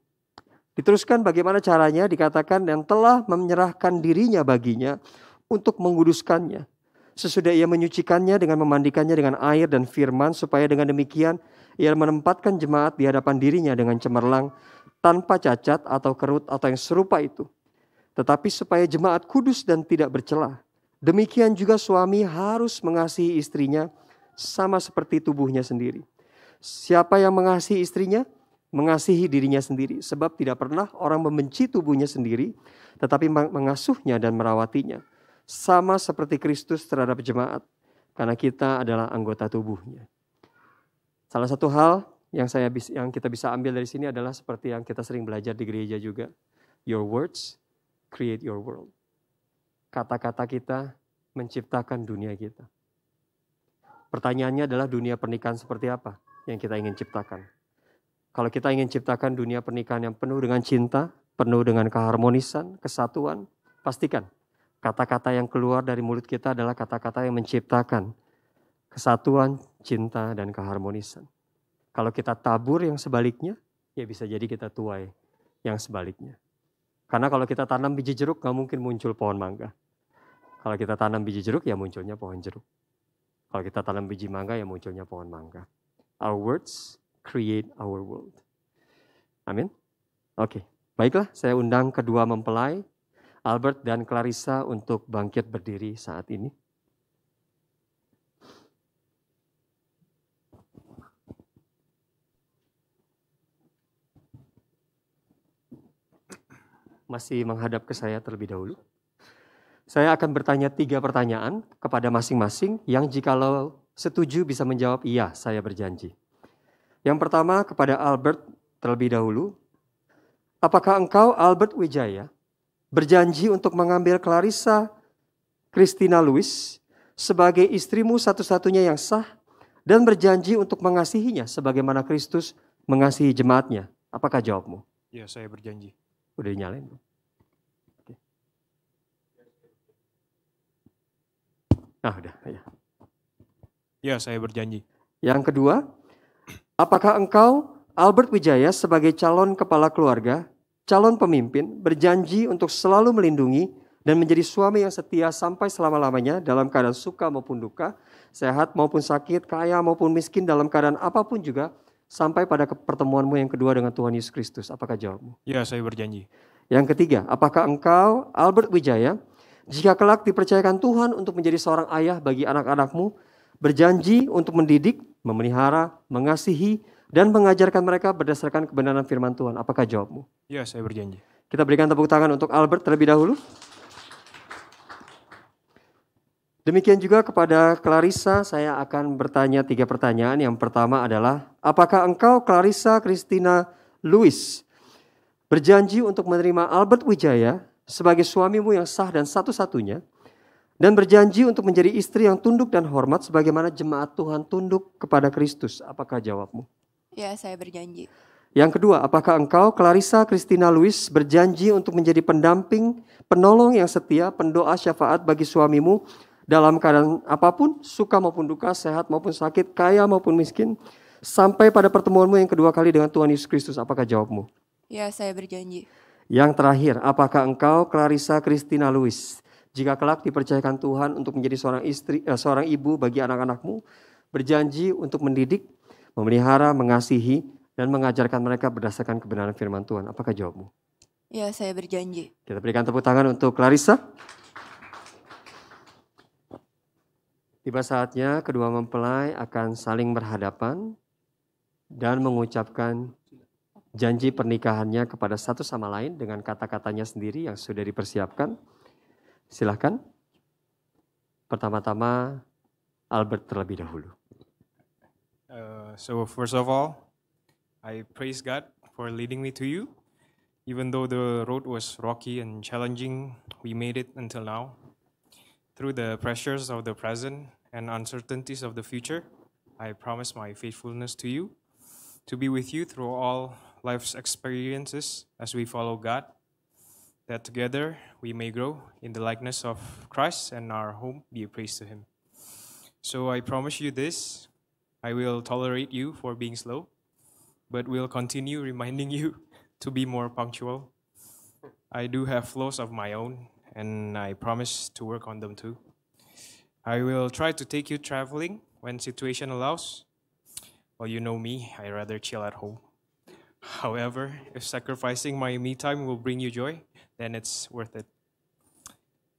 Diteruskan bagaimana caranya dikatakan yang telah menyerahkan dirinya baginya untuk menguduskannya. Sesudah ia menyucikannya dengan memandikannya dengan air dan firman supaya dengan demikian ia menempatkan jemaat di hadapan dirinya dengan cemerlang tanpa cacat atau kerut atau yang serupa itu tetapi supaya jemaat kudus dan tidak bercelah. Demikian juga suami harus mengasihi istrinya sama seperti tubuhnya sendiri. Siapa yang mengasihi istrinya, mengasihi dirinya sendiri. Sebab tidak pernah orang membenci tubuhnya sendiri, tetapi mengasuhnya dan merawatinya. Sama seperti Kristus terhadap jemaat, karena kita adalah anggota tubuhnya. Salah satu hal yang saya yang kita bisa ambil dari sini adalah seperti yang kita sering belajar di gereja juga. Your words create your world. Kata-kata kita menciptakan dunia kita. Pertanyaannya adalah dunia pernikahan seperti apa yang kita ingin ciptakan. Kalau kita ingin ciptakan dunia pernikahan yang penuh dengan cinta, penuh dengan keharmonisan, kesatuan, pastikan kata-kata yang keluar dari mulut kita adalah kata-kata yang menciptakan kesatuan, cinta, dan keharmonisan. Kalau kita tabur yang sebaliknya, ya bisa jadi kita tuai yang sebaliknya. Karena kalau kita tanam biji jeruk nggak mungkin muncul pohon mangga. Kalau kita tanam biji jeruk ya munculnya pohon jeruk. Kalau kita tanam biji mangga ya munculnya pohon mangga. Our words create our world. Amin. Oke, baiklah saya undang kedua mempelai Albert dan Clarissa untuk bangkit berdiri saat ini. Masih menghadap ke saya terlebih dahulu. Saya akan bertanya tiga pertanyaan kepada masing-masing yang jikalau setuju bisa menjawab iya, saya berjanji. Yang pertama kepada Albert terlebih dahulu. Apakah engkau Albert Wijaya berjanji untuk mengambil Clarissa Christina Louis sebagai istrimu satu-satunya yang sah dan berjanji untuk mengasihinya sebagaimana Kristus mengasihi jemaatnya. Apakah jawabmu? Ya, saya berjanji. Udah dinyalain belum? Oke. Nah, udah. Ya. Ya, saya berjanji. Yang kedua, apakah engkau Albert Wijaya sebagai calon kepala keluarga, calon pemimpin, berjanji untuk selalu melindungi dan menjadi suami yang setia sampai selama-lamanya dalam keadaan suka maupun duka, sehat maupun sakit, kaya maupun miskin dalam keadaan apa pun juga, sampai pada pertemuanmu yang kedua dengan Tuhan Yesus Kristus. Apakah jawabmu? Ya, saya berjanji. Yang ketiga, apakah engkau, Albert Wijaya, jika kelak dipercayakan Tuhan untuk menjadi seorang ayah bagi anak-anakmu, berjanji untuk mendidik, memelihara, mengasihi, dan mengajarkan mereka berdasarkan kebenaran firman Tuhan. Apakah jawabmu? Ya, saya berjanji. Kita berikan tepuk tangan untuk Albert terlebih dahulu. Demikian juga kepada Clarissa, saya akan bertanya tiga pertanyaan. Yang pertama adalah, apakah engkau Clarissa Christina Louis berjanji untuk menerima Albert Wijaya sebagai suamimu yang sah dan satu-satunya, dan berjanji untuk menjadi istri yang tunduk dan hormat sebagaimana jemaat Tuhan tunduk kepada Kristus. Apakah jawabmu? Ya, saya berjanji. Yang kedua, apakah engkau, Clarissa Christina Luis, berjanji untuk menjadi pendamping, penolong yang setia, pendoa syafaat bagi suamimu dalam keadaan apa pun, suka maupun duka, sehat maupun sakit, kaya maupun miskin, sampai pada pertemuanmu yang kedua kali dengan Tuhan Yesus Kristus? Apakah jawabmu? Ya, saya berjanji. Yang terakhir, apakah engkau, Clarissa Christina Luis, jika kelak dipercayakan Tuhan untuk menjadi seorang istri, eh, seorang ibu bagi anak-anakmu, berjanji untuk mendidik, memelihara, mengasihi, dan mengajarkan mereka berdasarkan kebenaran firman Tuhan. Apakah jawabmu? Ya, saya berjanji. Kita berikan tepuk tangan untuk Clarissa. Tiba saatnya kedua mempelai akan saling berhadapan dan mengucapkan janji pernikahannya kepada satu sama lain dengan kata-katanya sendiri yang sudah dipersiapkan. Silahkan. Pertama-tama Albert terlebih dahulu. Uh, so first of all, I praise God for leading me to you. Even though the road was rocky and challenging, we made it until now. Through the pressures of the present and uncertainties of the future, I promise my faithfulness to you, to be with you through all life's experiences as we follow God that together we may grow in the likeness of Christ and our home be a praise to Him. So I promise you this I will tolerate you for being slow, but will continue reminding you to be more punctual. I do have flaws of my own, and I promise to work on them too. I will try to take you traveling when situation allows. Well, you know me, I rather chill at home. However, if sacrificing my me time will bring you joy, then it's worth it.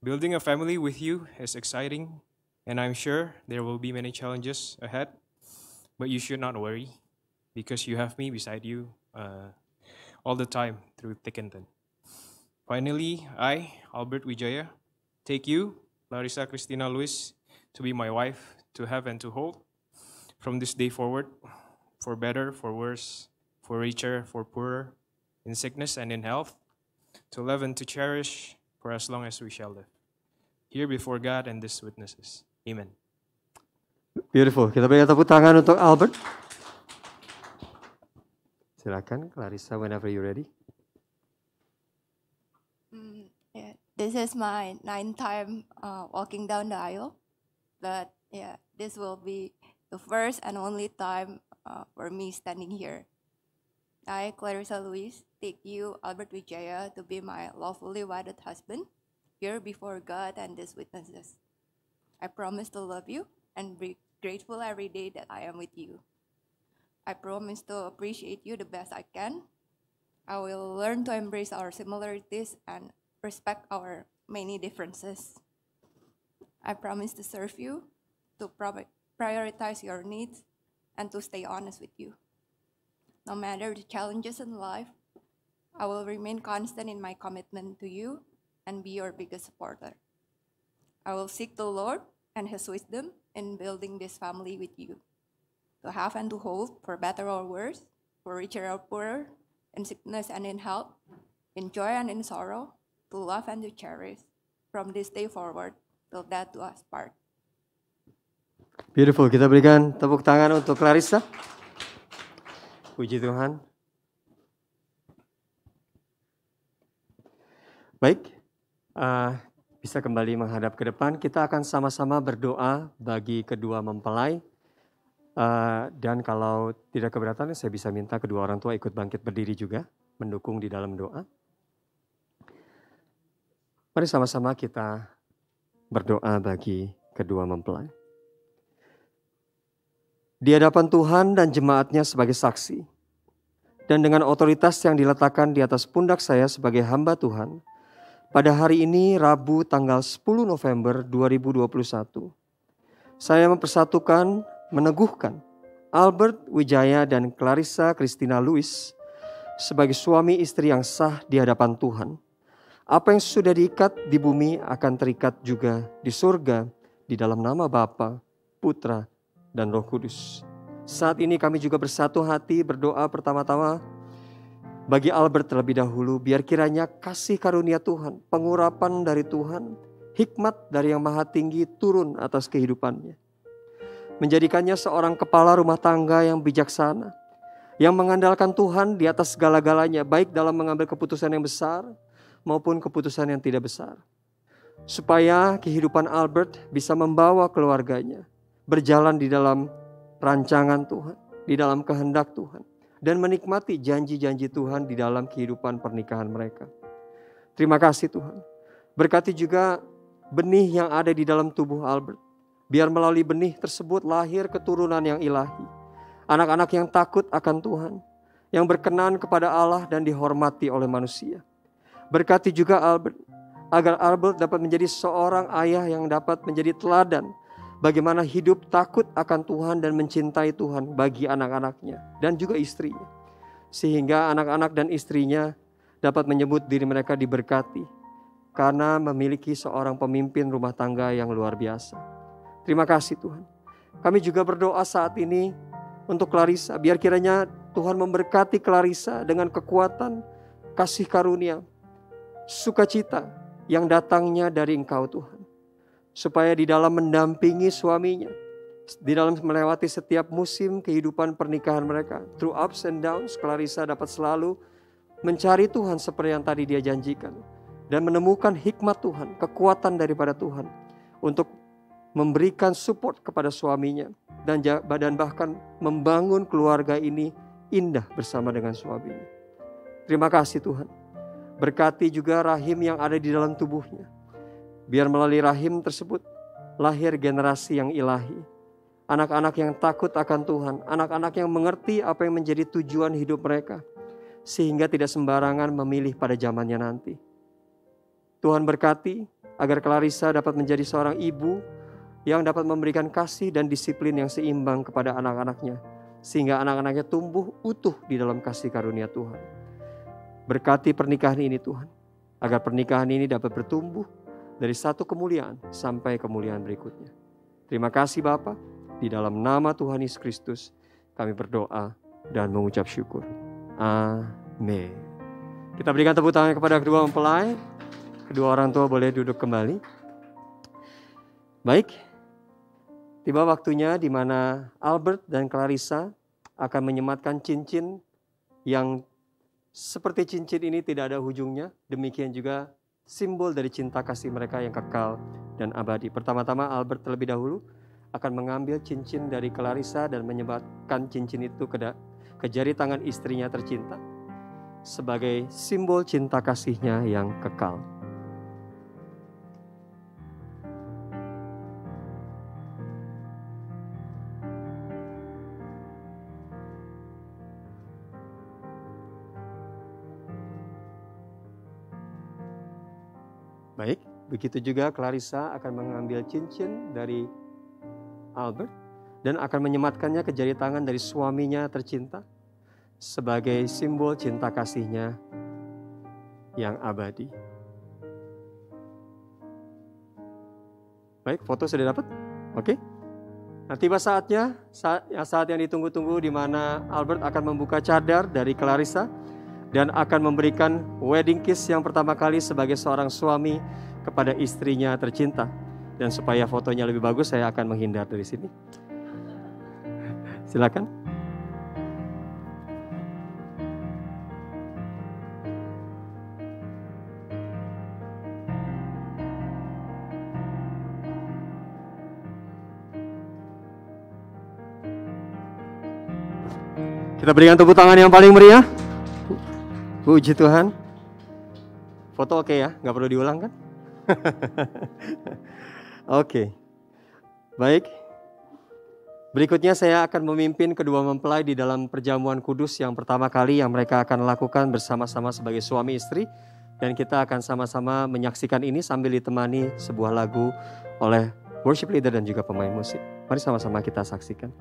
Building a family with you is exciting, and I'm sure there will be many challenges ahead, but you should not worry because you have me beside you uh, all the time through thick and thin. Finally, I, Albert Wijaya, take you, Larissa Christina Luis, to be my wife, to have and to hold from this day forward, for better, for worse, for richer, for poorer, in sickness and in health, to love and to cherish for as long as we shall live. Here before God and these witnesses. Amen. Beautiful. Kita berikan tepuk tangan untuk Albert. Silakan, Clarissa, whenever you're ready. This is my ninth time uh, walking down the aisle, but yeah, this will be the first and only time uh, for me standing here. I, Clarissa Luis, take you, Albert Wijaya, to be my lawfully wedded husband, here before God and these witnesses. I promise to love you and be grateful every day that I am with you. I promise to appreciate you the best I can. I will learn to embrace our similarities and respect our many differences. I promise to serve you, to prioritize your needs, and to stay honest with you. No matter the challenges in life, I will remain constant in my commitment to you and be your biggest supporter. I will seek the Lord and His wisdom in building this family with you, to have and to hold, for better or worse, for richer or poorer, in sickness and in health, in joy and in sorrow, to love and to cherish, from this day forward till death do us part. Beautiful. Kita berikan tepuk tangan untuk Clarissa. Puji Tuhan. Baik, uh, bisa kembali menghadap ke depan. Kita akan sama-sama berdoa bagi kedua mempelai. Uh, dan kalau tidak keberatan, saya bisa minta kedua orang tua ikut bangkit berdiri juga, mendukung di dalam doa. Mari sama-sama kita berdoa bagi kedua mempelai di hadapan Tuhan dan jemaatnya sebagai saksi. Dan dengan otoritas yang diletakkan di atas pundak saya sebagai hamba Tuhan, pada hari ini Rabu tanggal 10 November 2021, saya mempersatukan, meneguhkan Albert Wijaya dan Clarissa Christina Louis sebagai suami istri yang sah di hadapan Tuhan. Apa yang sudah diikat di bumi akan terikat juga di surga di dalam nama Bapa, Putra, dan Roh Kudus. Saat ini kami juga bersatu hati berdoa pertama-tama bagi Albert terlebih dahulu, biar kiranya kasih karunia Tuhan, pengurapan dari Tuhan, hikmat dari yang maha tinggi turun atas kehidupannya. Menjadikannya seorang kepala rumah tangga yang bijaksana, yang mengandalkan Tuhan di atas segala-galanya, baik dalam mengambil keputusan yang besar maupun keputusan yang tidak besar. Supaya kehidupan Albert bisa membawa keluarganya berjalan di dalam rancangan Tuhan, di dalam kehendak Tuhan, dan menikmati janji-janji Tuhan di dalam kehidupan pernikahan mereka. Terima kasih Tuhan. Berkati juga benih yang ada di dalam tubuh Albert. Biar melalui benih tersebut lahir keturunan yang ilahi. Anak-anak yang takut akan Tuhan. Yang berkenan kepada Allah dan dihormati oleh manusia. Berkati juga Albert. Agar Albert dapat menjadi seorang ayah yang dapat menjadi teladan bagaimana hidup takut akan Tuhan dan mencintai Tuhan bagi anak-anaknya dan juga istrinya. Sehingga anak-anak dan istrinya dapat menyebut diri mereka diberkati karena memiliki seorang pemimpin rumah tangga yang luar biasa. Terima kasih Tuhan. Kami juga berdoa saat ini untuk Clarissa. Biar kiranya Tuhan memberkati Clarissa dengan kekuatan, kasih karunia, sukacita yang datangnya dari Engkau Tuhan supaya di dalam mendampingi suaminya, di dalam melewati setiap musim kehidupan pernikahan mereka, through ups and downs, Clarissa dapat selalu mencari Tuhan seperti yang tadi dia janjikan dan menemukan hikmat Tuhan, kekuatan daripada Tuhan untuk memberikan support kepada suaminya dan badan bahkan membangun keluarga ini indah bersama dengan suaminya. Terima kasih Tuhan. Berkati juga rahim yang ada di dalam tubuhnya Biar melalui rahim tersebut lahir generasi yang ilahi. Anak-anak yang takut akan Tuhan, anak-anak yang mengerti apa yang menjadi tujuan hidup mereka, sehingga tidak sembarangan memilih pada zamannya nanti. Tuhan berkati agar Clarissa dapat menjadi seorang ibu yang dapat memberikan kasih dan disiplin yang seimbang kepada anak-anaknya, sehingga anak-anaknya tumbuh utuh di dalam kasih karunia Tuhan. Berkati pernikahan ini Tuhan, agar pernikahan ini dapat bertumbuh dari satu kemuliaan sampai kemuliaan berikutnya. Terima kasih Bapa, di dalam nama Tuhan Yesus Kristus kami berdoa dan mengucap syukur. Amin. Kita berikan tepuk tangan kepada kedua mempelai. Kedua orang tua boleh duduk kembali. Baik, tiba waktunya di mana Albert dan Clarissa akan menyematkan cincin yang seperti cincin ini tidak ada ujungnya. Demikian juga simbol dari cinta kasih mereka yang kekal dan abadi. Pertama-tama Albert terlebih dahulu akan mengambil cincin dari Clarissa dan menyebatkan cincin itu ke, ke jari tangan istrinya tercinta sebagai simbol cinta kasihnya yang kekal. Baik, begitu juga Clarissa akan mengambil cincin dari Albert dan akan menyematkannya ke jari tangan dari suaminya tercinta sebagai simbol cinta kasihnya yang abadi. Baik, foto sudah dapat? Oke. Nah, tiba saatnya, saat, saat yang ditunggu-tunggu di mana Albert akan membuka cadar dari Clarissa dan akan memberikan wedding kiss yang pertama kali sebagai seorang suami kepada istrinya tercinta. Dan supaya fotonya lebih bagus, saya akan menghindar dari sini. Silakan. Kita berikan tepuk tangan yang paling meriah. Puji Tuhan. Foto oke ya, nggak perlu diulang kan? oke, baik. Berikutnya saya akan memimpin kedua mempelai di dalam perjamuan kudus yang pertama kali yang mereka akan lakukan bersama-sama sebagai suami istri. Dan kita akan sama-sama menyaksikan ini sambil ditemani sebuah lagu oleh worship leader dan juga pemain musik. Mari sama-sama kita saksikan.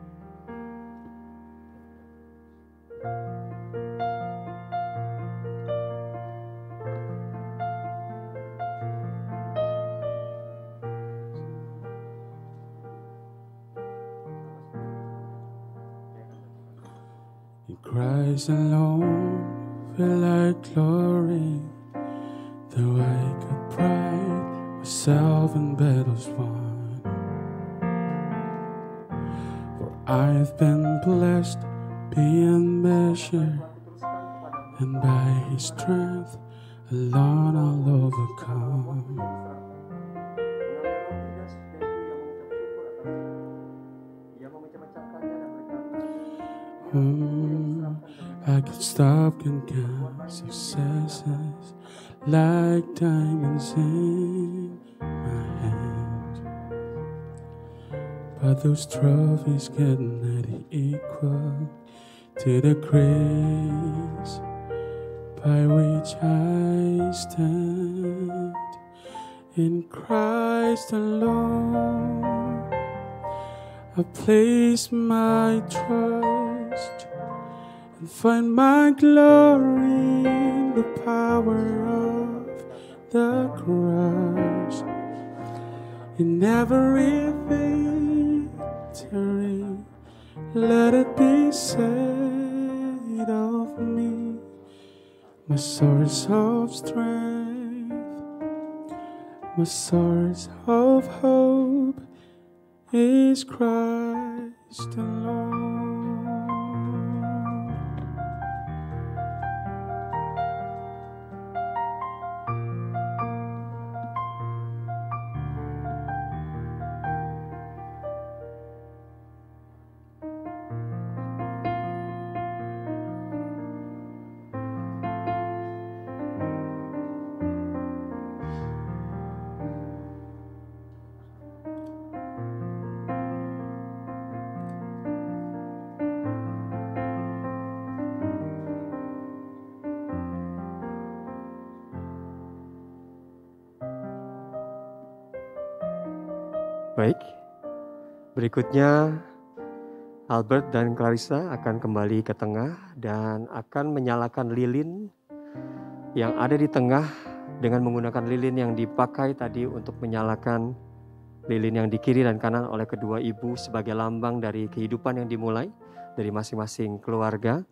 Christ alone feel like glory. Though I could pride myself in battles won. For I've been blessed beyond measure, and by His strength alone I'll overcome. Hmm, I could stop and count successes like diamonds in my hand. But those trophies get not equal to the grace by which I stand in Christ alone. I place my trust and find my glory in the power of the cross. In every victory, let it be said of me, my source of strength, my source of hope is Christ alone. Berikutnya Albert dan Clarissa akan kembali ke tengah dan akan menyalakan lilin yang ada di tengah dengan menggunakan lilin yang dipakai tadi untuk menyalakan lilin yang di kiri dan kanan oleh kedua ibu sebagai lambang dari kehidupan yang dimulai dari masing-masing keluarga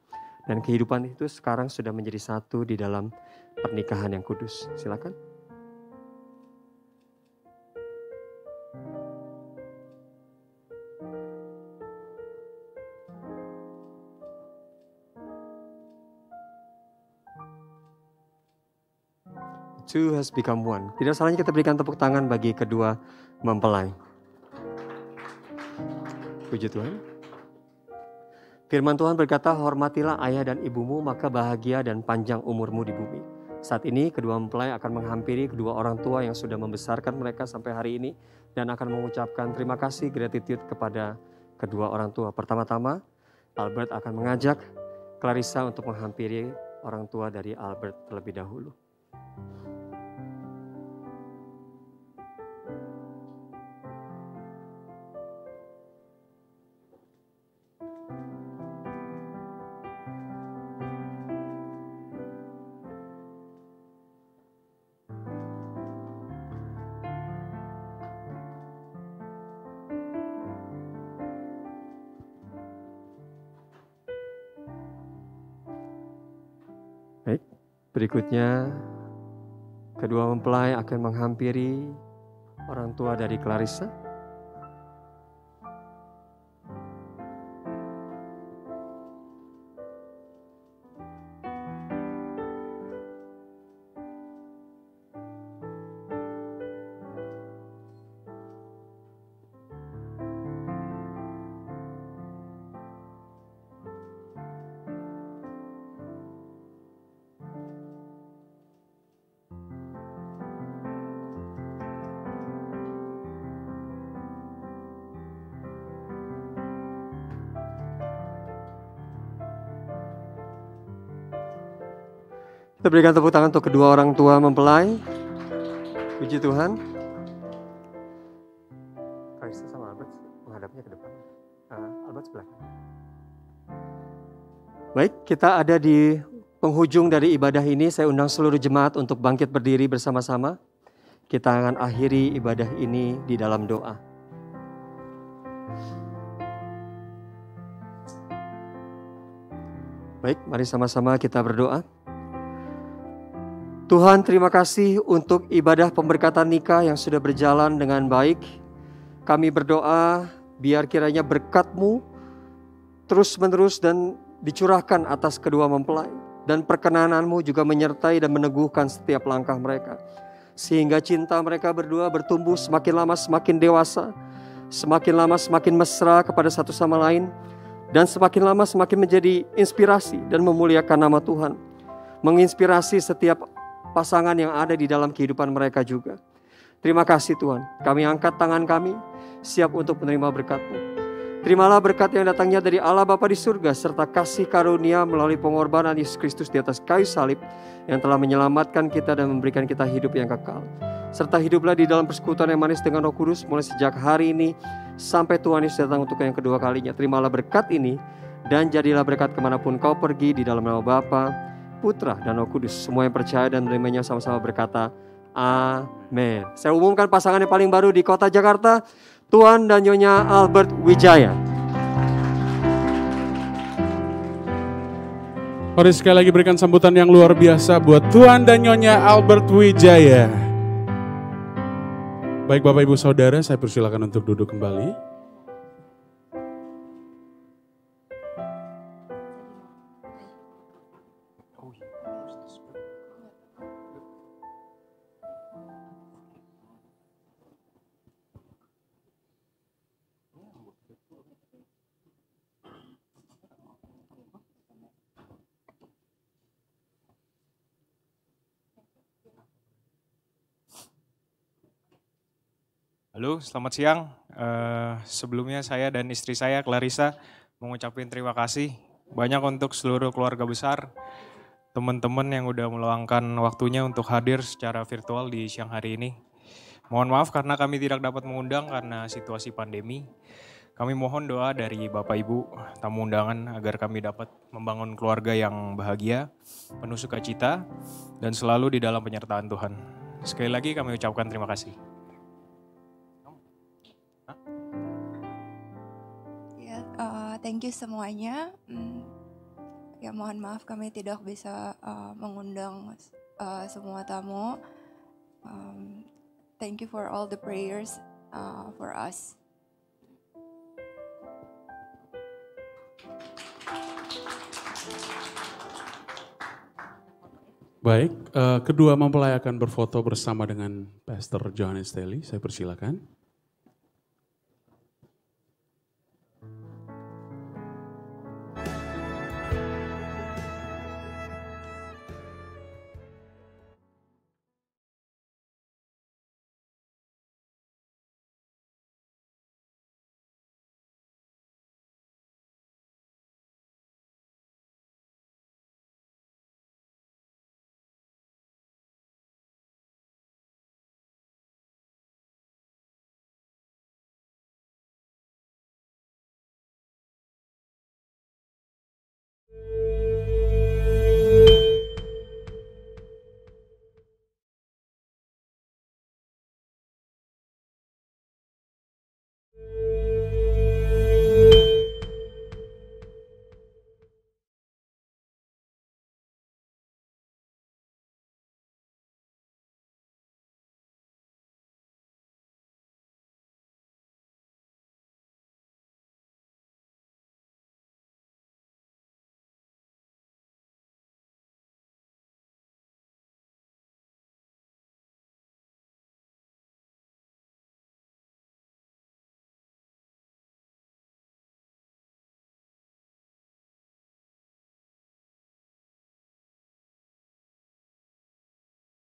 dan kehidupan itu sekarang sudah menjadi satu di dalam pernikahan yang kudus. Silakan. Two has become one. Tidak salahnya kita berikan tepuk tangan bagi kedua mempelai. Puji Tuhan. Firman Tuhan berkata, hormatilah ayah dan ibumu, maka bahagia dan panjang umurmu di bumi. Saat ini kedua mempelai akan menghampiri kedua orang tua yang sudah membesarkan mereka sampai hari ini dan akan mengucapkan terima kasih gratitude kepada kedua orang tua. Pertama-tama, Albert akan mengajak Clarissa untuk menghampiri orang tua dari Albert terlebih dahulu. Berikutnya, kedua mempelai akan menghampiri orang tua dari Clarissa. Kita berikan tepuk tangan untuk kedua orang tua mempelai. Puji Tuhan. Clarissa sama Albert menghadapnya ke depan. Uh, Albert sebelah. Baik, kita ada di penghujung dari ibadah ini. Saya undang seluruh jemaat untuk bangkit berdiri bersama-sama. Kita akan akhiri ibadah ini di dalam doa. Baik, mari sama-sama kita berdoa. Tuhan terima kasih untuk ibadah pemberkatan nikah yang sudah berjalan dengan baik. Kami berdoa biar kiranya berkat-Mu terus menerus dan dicurahkan atas kedua mempelai. Dan perkenanan-Mu juga menyertai dan meneguhkan setiap langkah mereka. Sehingga cinta mereka berdua bertumbuh semakin lama semakin dewasa. Semakin lama semakin mesra kepada satu sama lain. Dan semakin lama semakin menjadi inspirasi dan memuliakan nama Tuhan. Menginspirasi setiap pasangan yang ada di dalam kehidupan mereka juga. Terima kasih Tuhan, kami angkat tangan kami, siap untuk menerima berkat-Mu. Terimalah berkat yang datangnya dari Allah Bapa di surga, serta kasih karunia melalui pengorbanan Yesus Kristus di atas kayu salib, yang telah menyelamatkan kita dan memberikan kita hidup yang kekal. Serta hiduplah di dalam persekutuan yang manis dengan roh kudus, mulai sejak hari ini, sampai Tuhan Yesus datang untuk yang kedua kalinya. Terimalah berkat ini, dan jadilah berkat ke mana pun kau pergi di dalam nama Bapa, Putra, dan Roh Kudus. Semua yang percaya dan menerimanya sama-sama berkata, Amin. Saya umumkan pasangan yang paling baru di kota Jakarta, Tuan dan Nyonya Albert Wijaya. Mari sekali lagi berikan sambutan yang luar biasa buat Tuan dan Nyonya Albert Wijaya. Baik Bapak Ibu Saudara, saya persilakan untuk duduk kembali. Halo, selamat siang. Uh, sebelumnya saya dan istri saya, Clarissa, mengucapkan terima kasih banyak untuk seluruh keluarga besar, teman-teman yang udah meluangkan waktunya untuk hadir secara virtual di siang hari ini. Mohon maaf karena kami tidak dapat mengundang karena situasi pandemi. Kami mohon doa dari Bapak Ibu tamu undangan agar kami dapat membangun keluarga yang bahagia, penuh sukacita, dan selalu di dalam penyertaan Tuhan. Sekali lagi kami ucapkan terima kasih. Thank you semuanya. Hmm, ya mohon maaf kami tidak bisa uh, mengundang uh, semua tamu. Um, thank you for all the prayers uh, for us. Baik, uh, kedua mempelai akan berfoto bersama dengan Pastor Johannes Telly. Saya persilakan.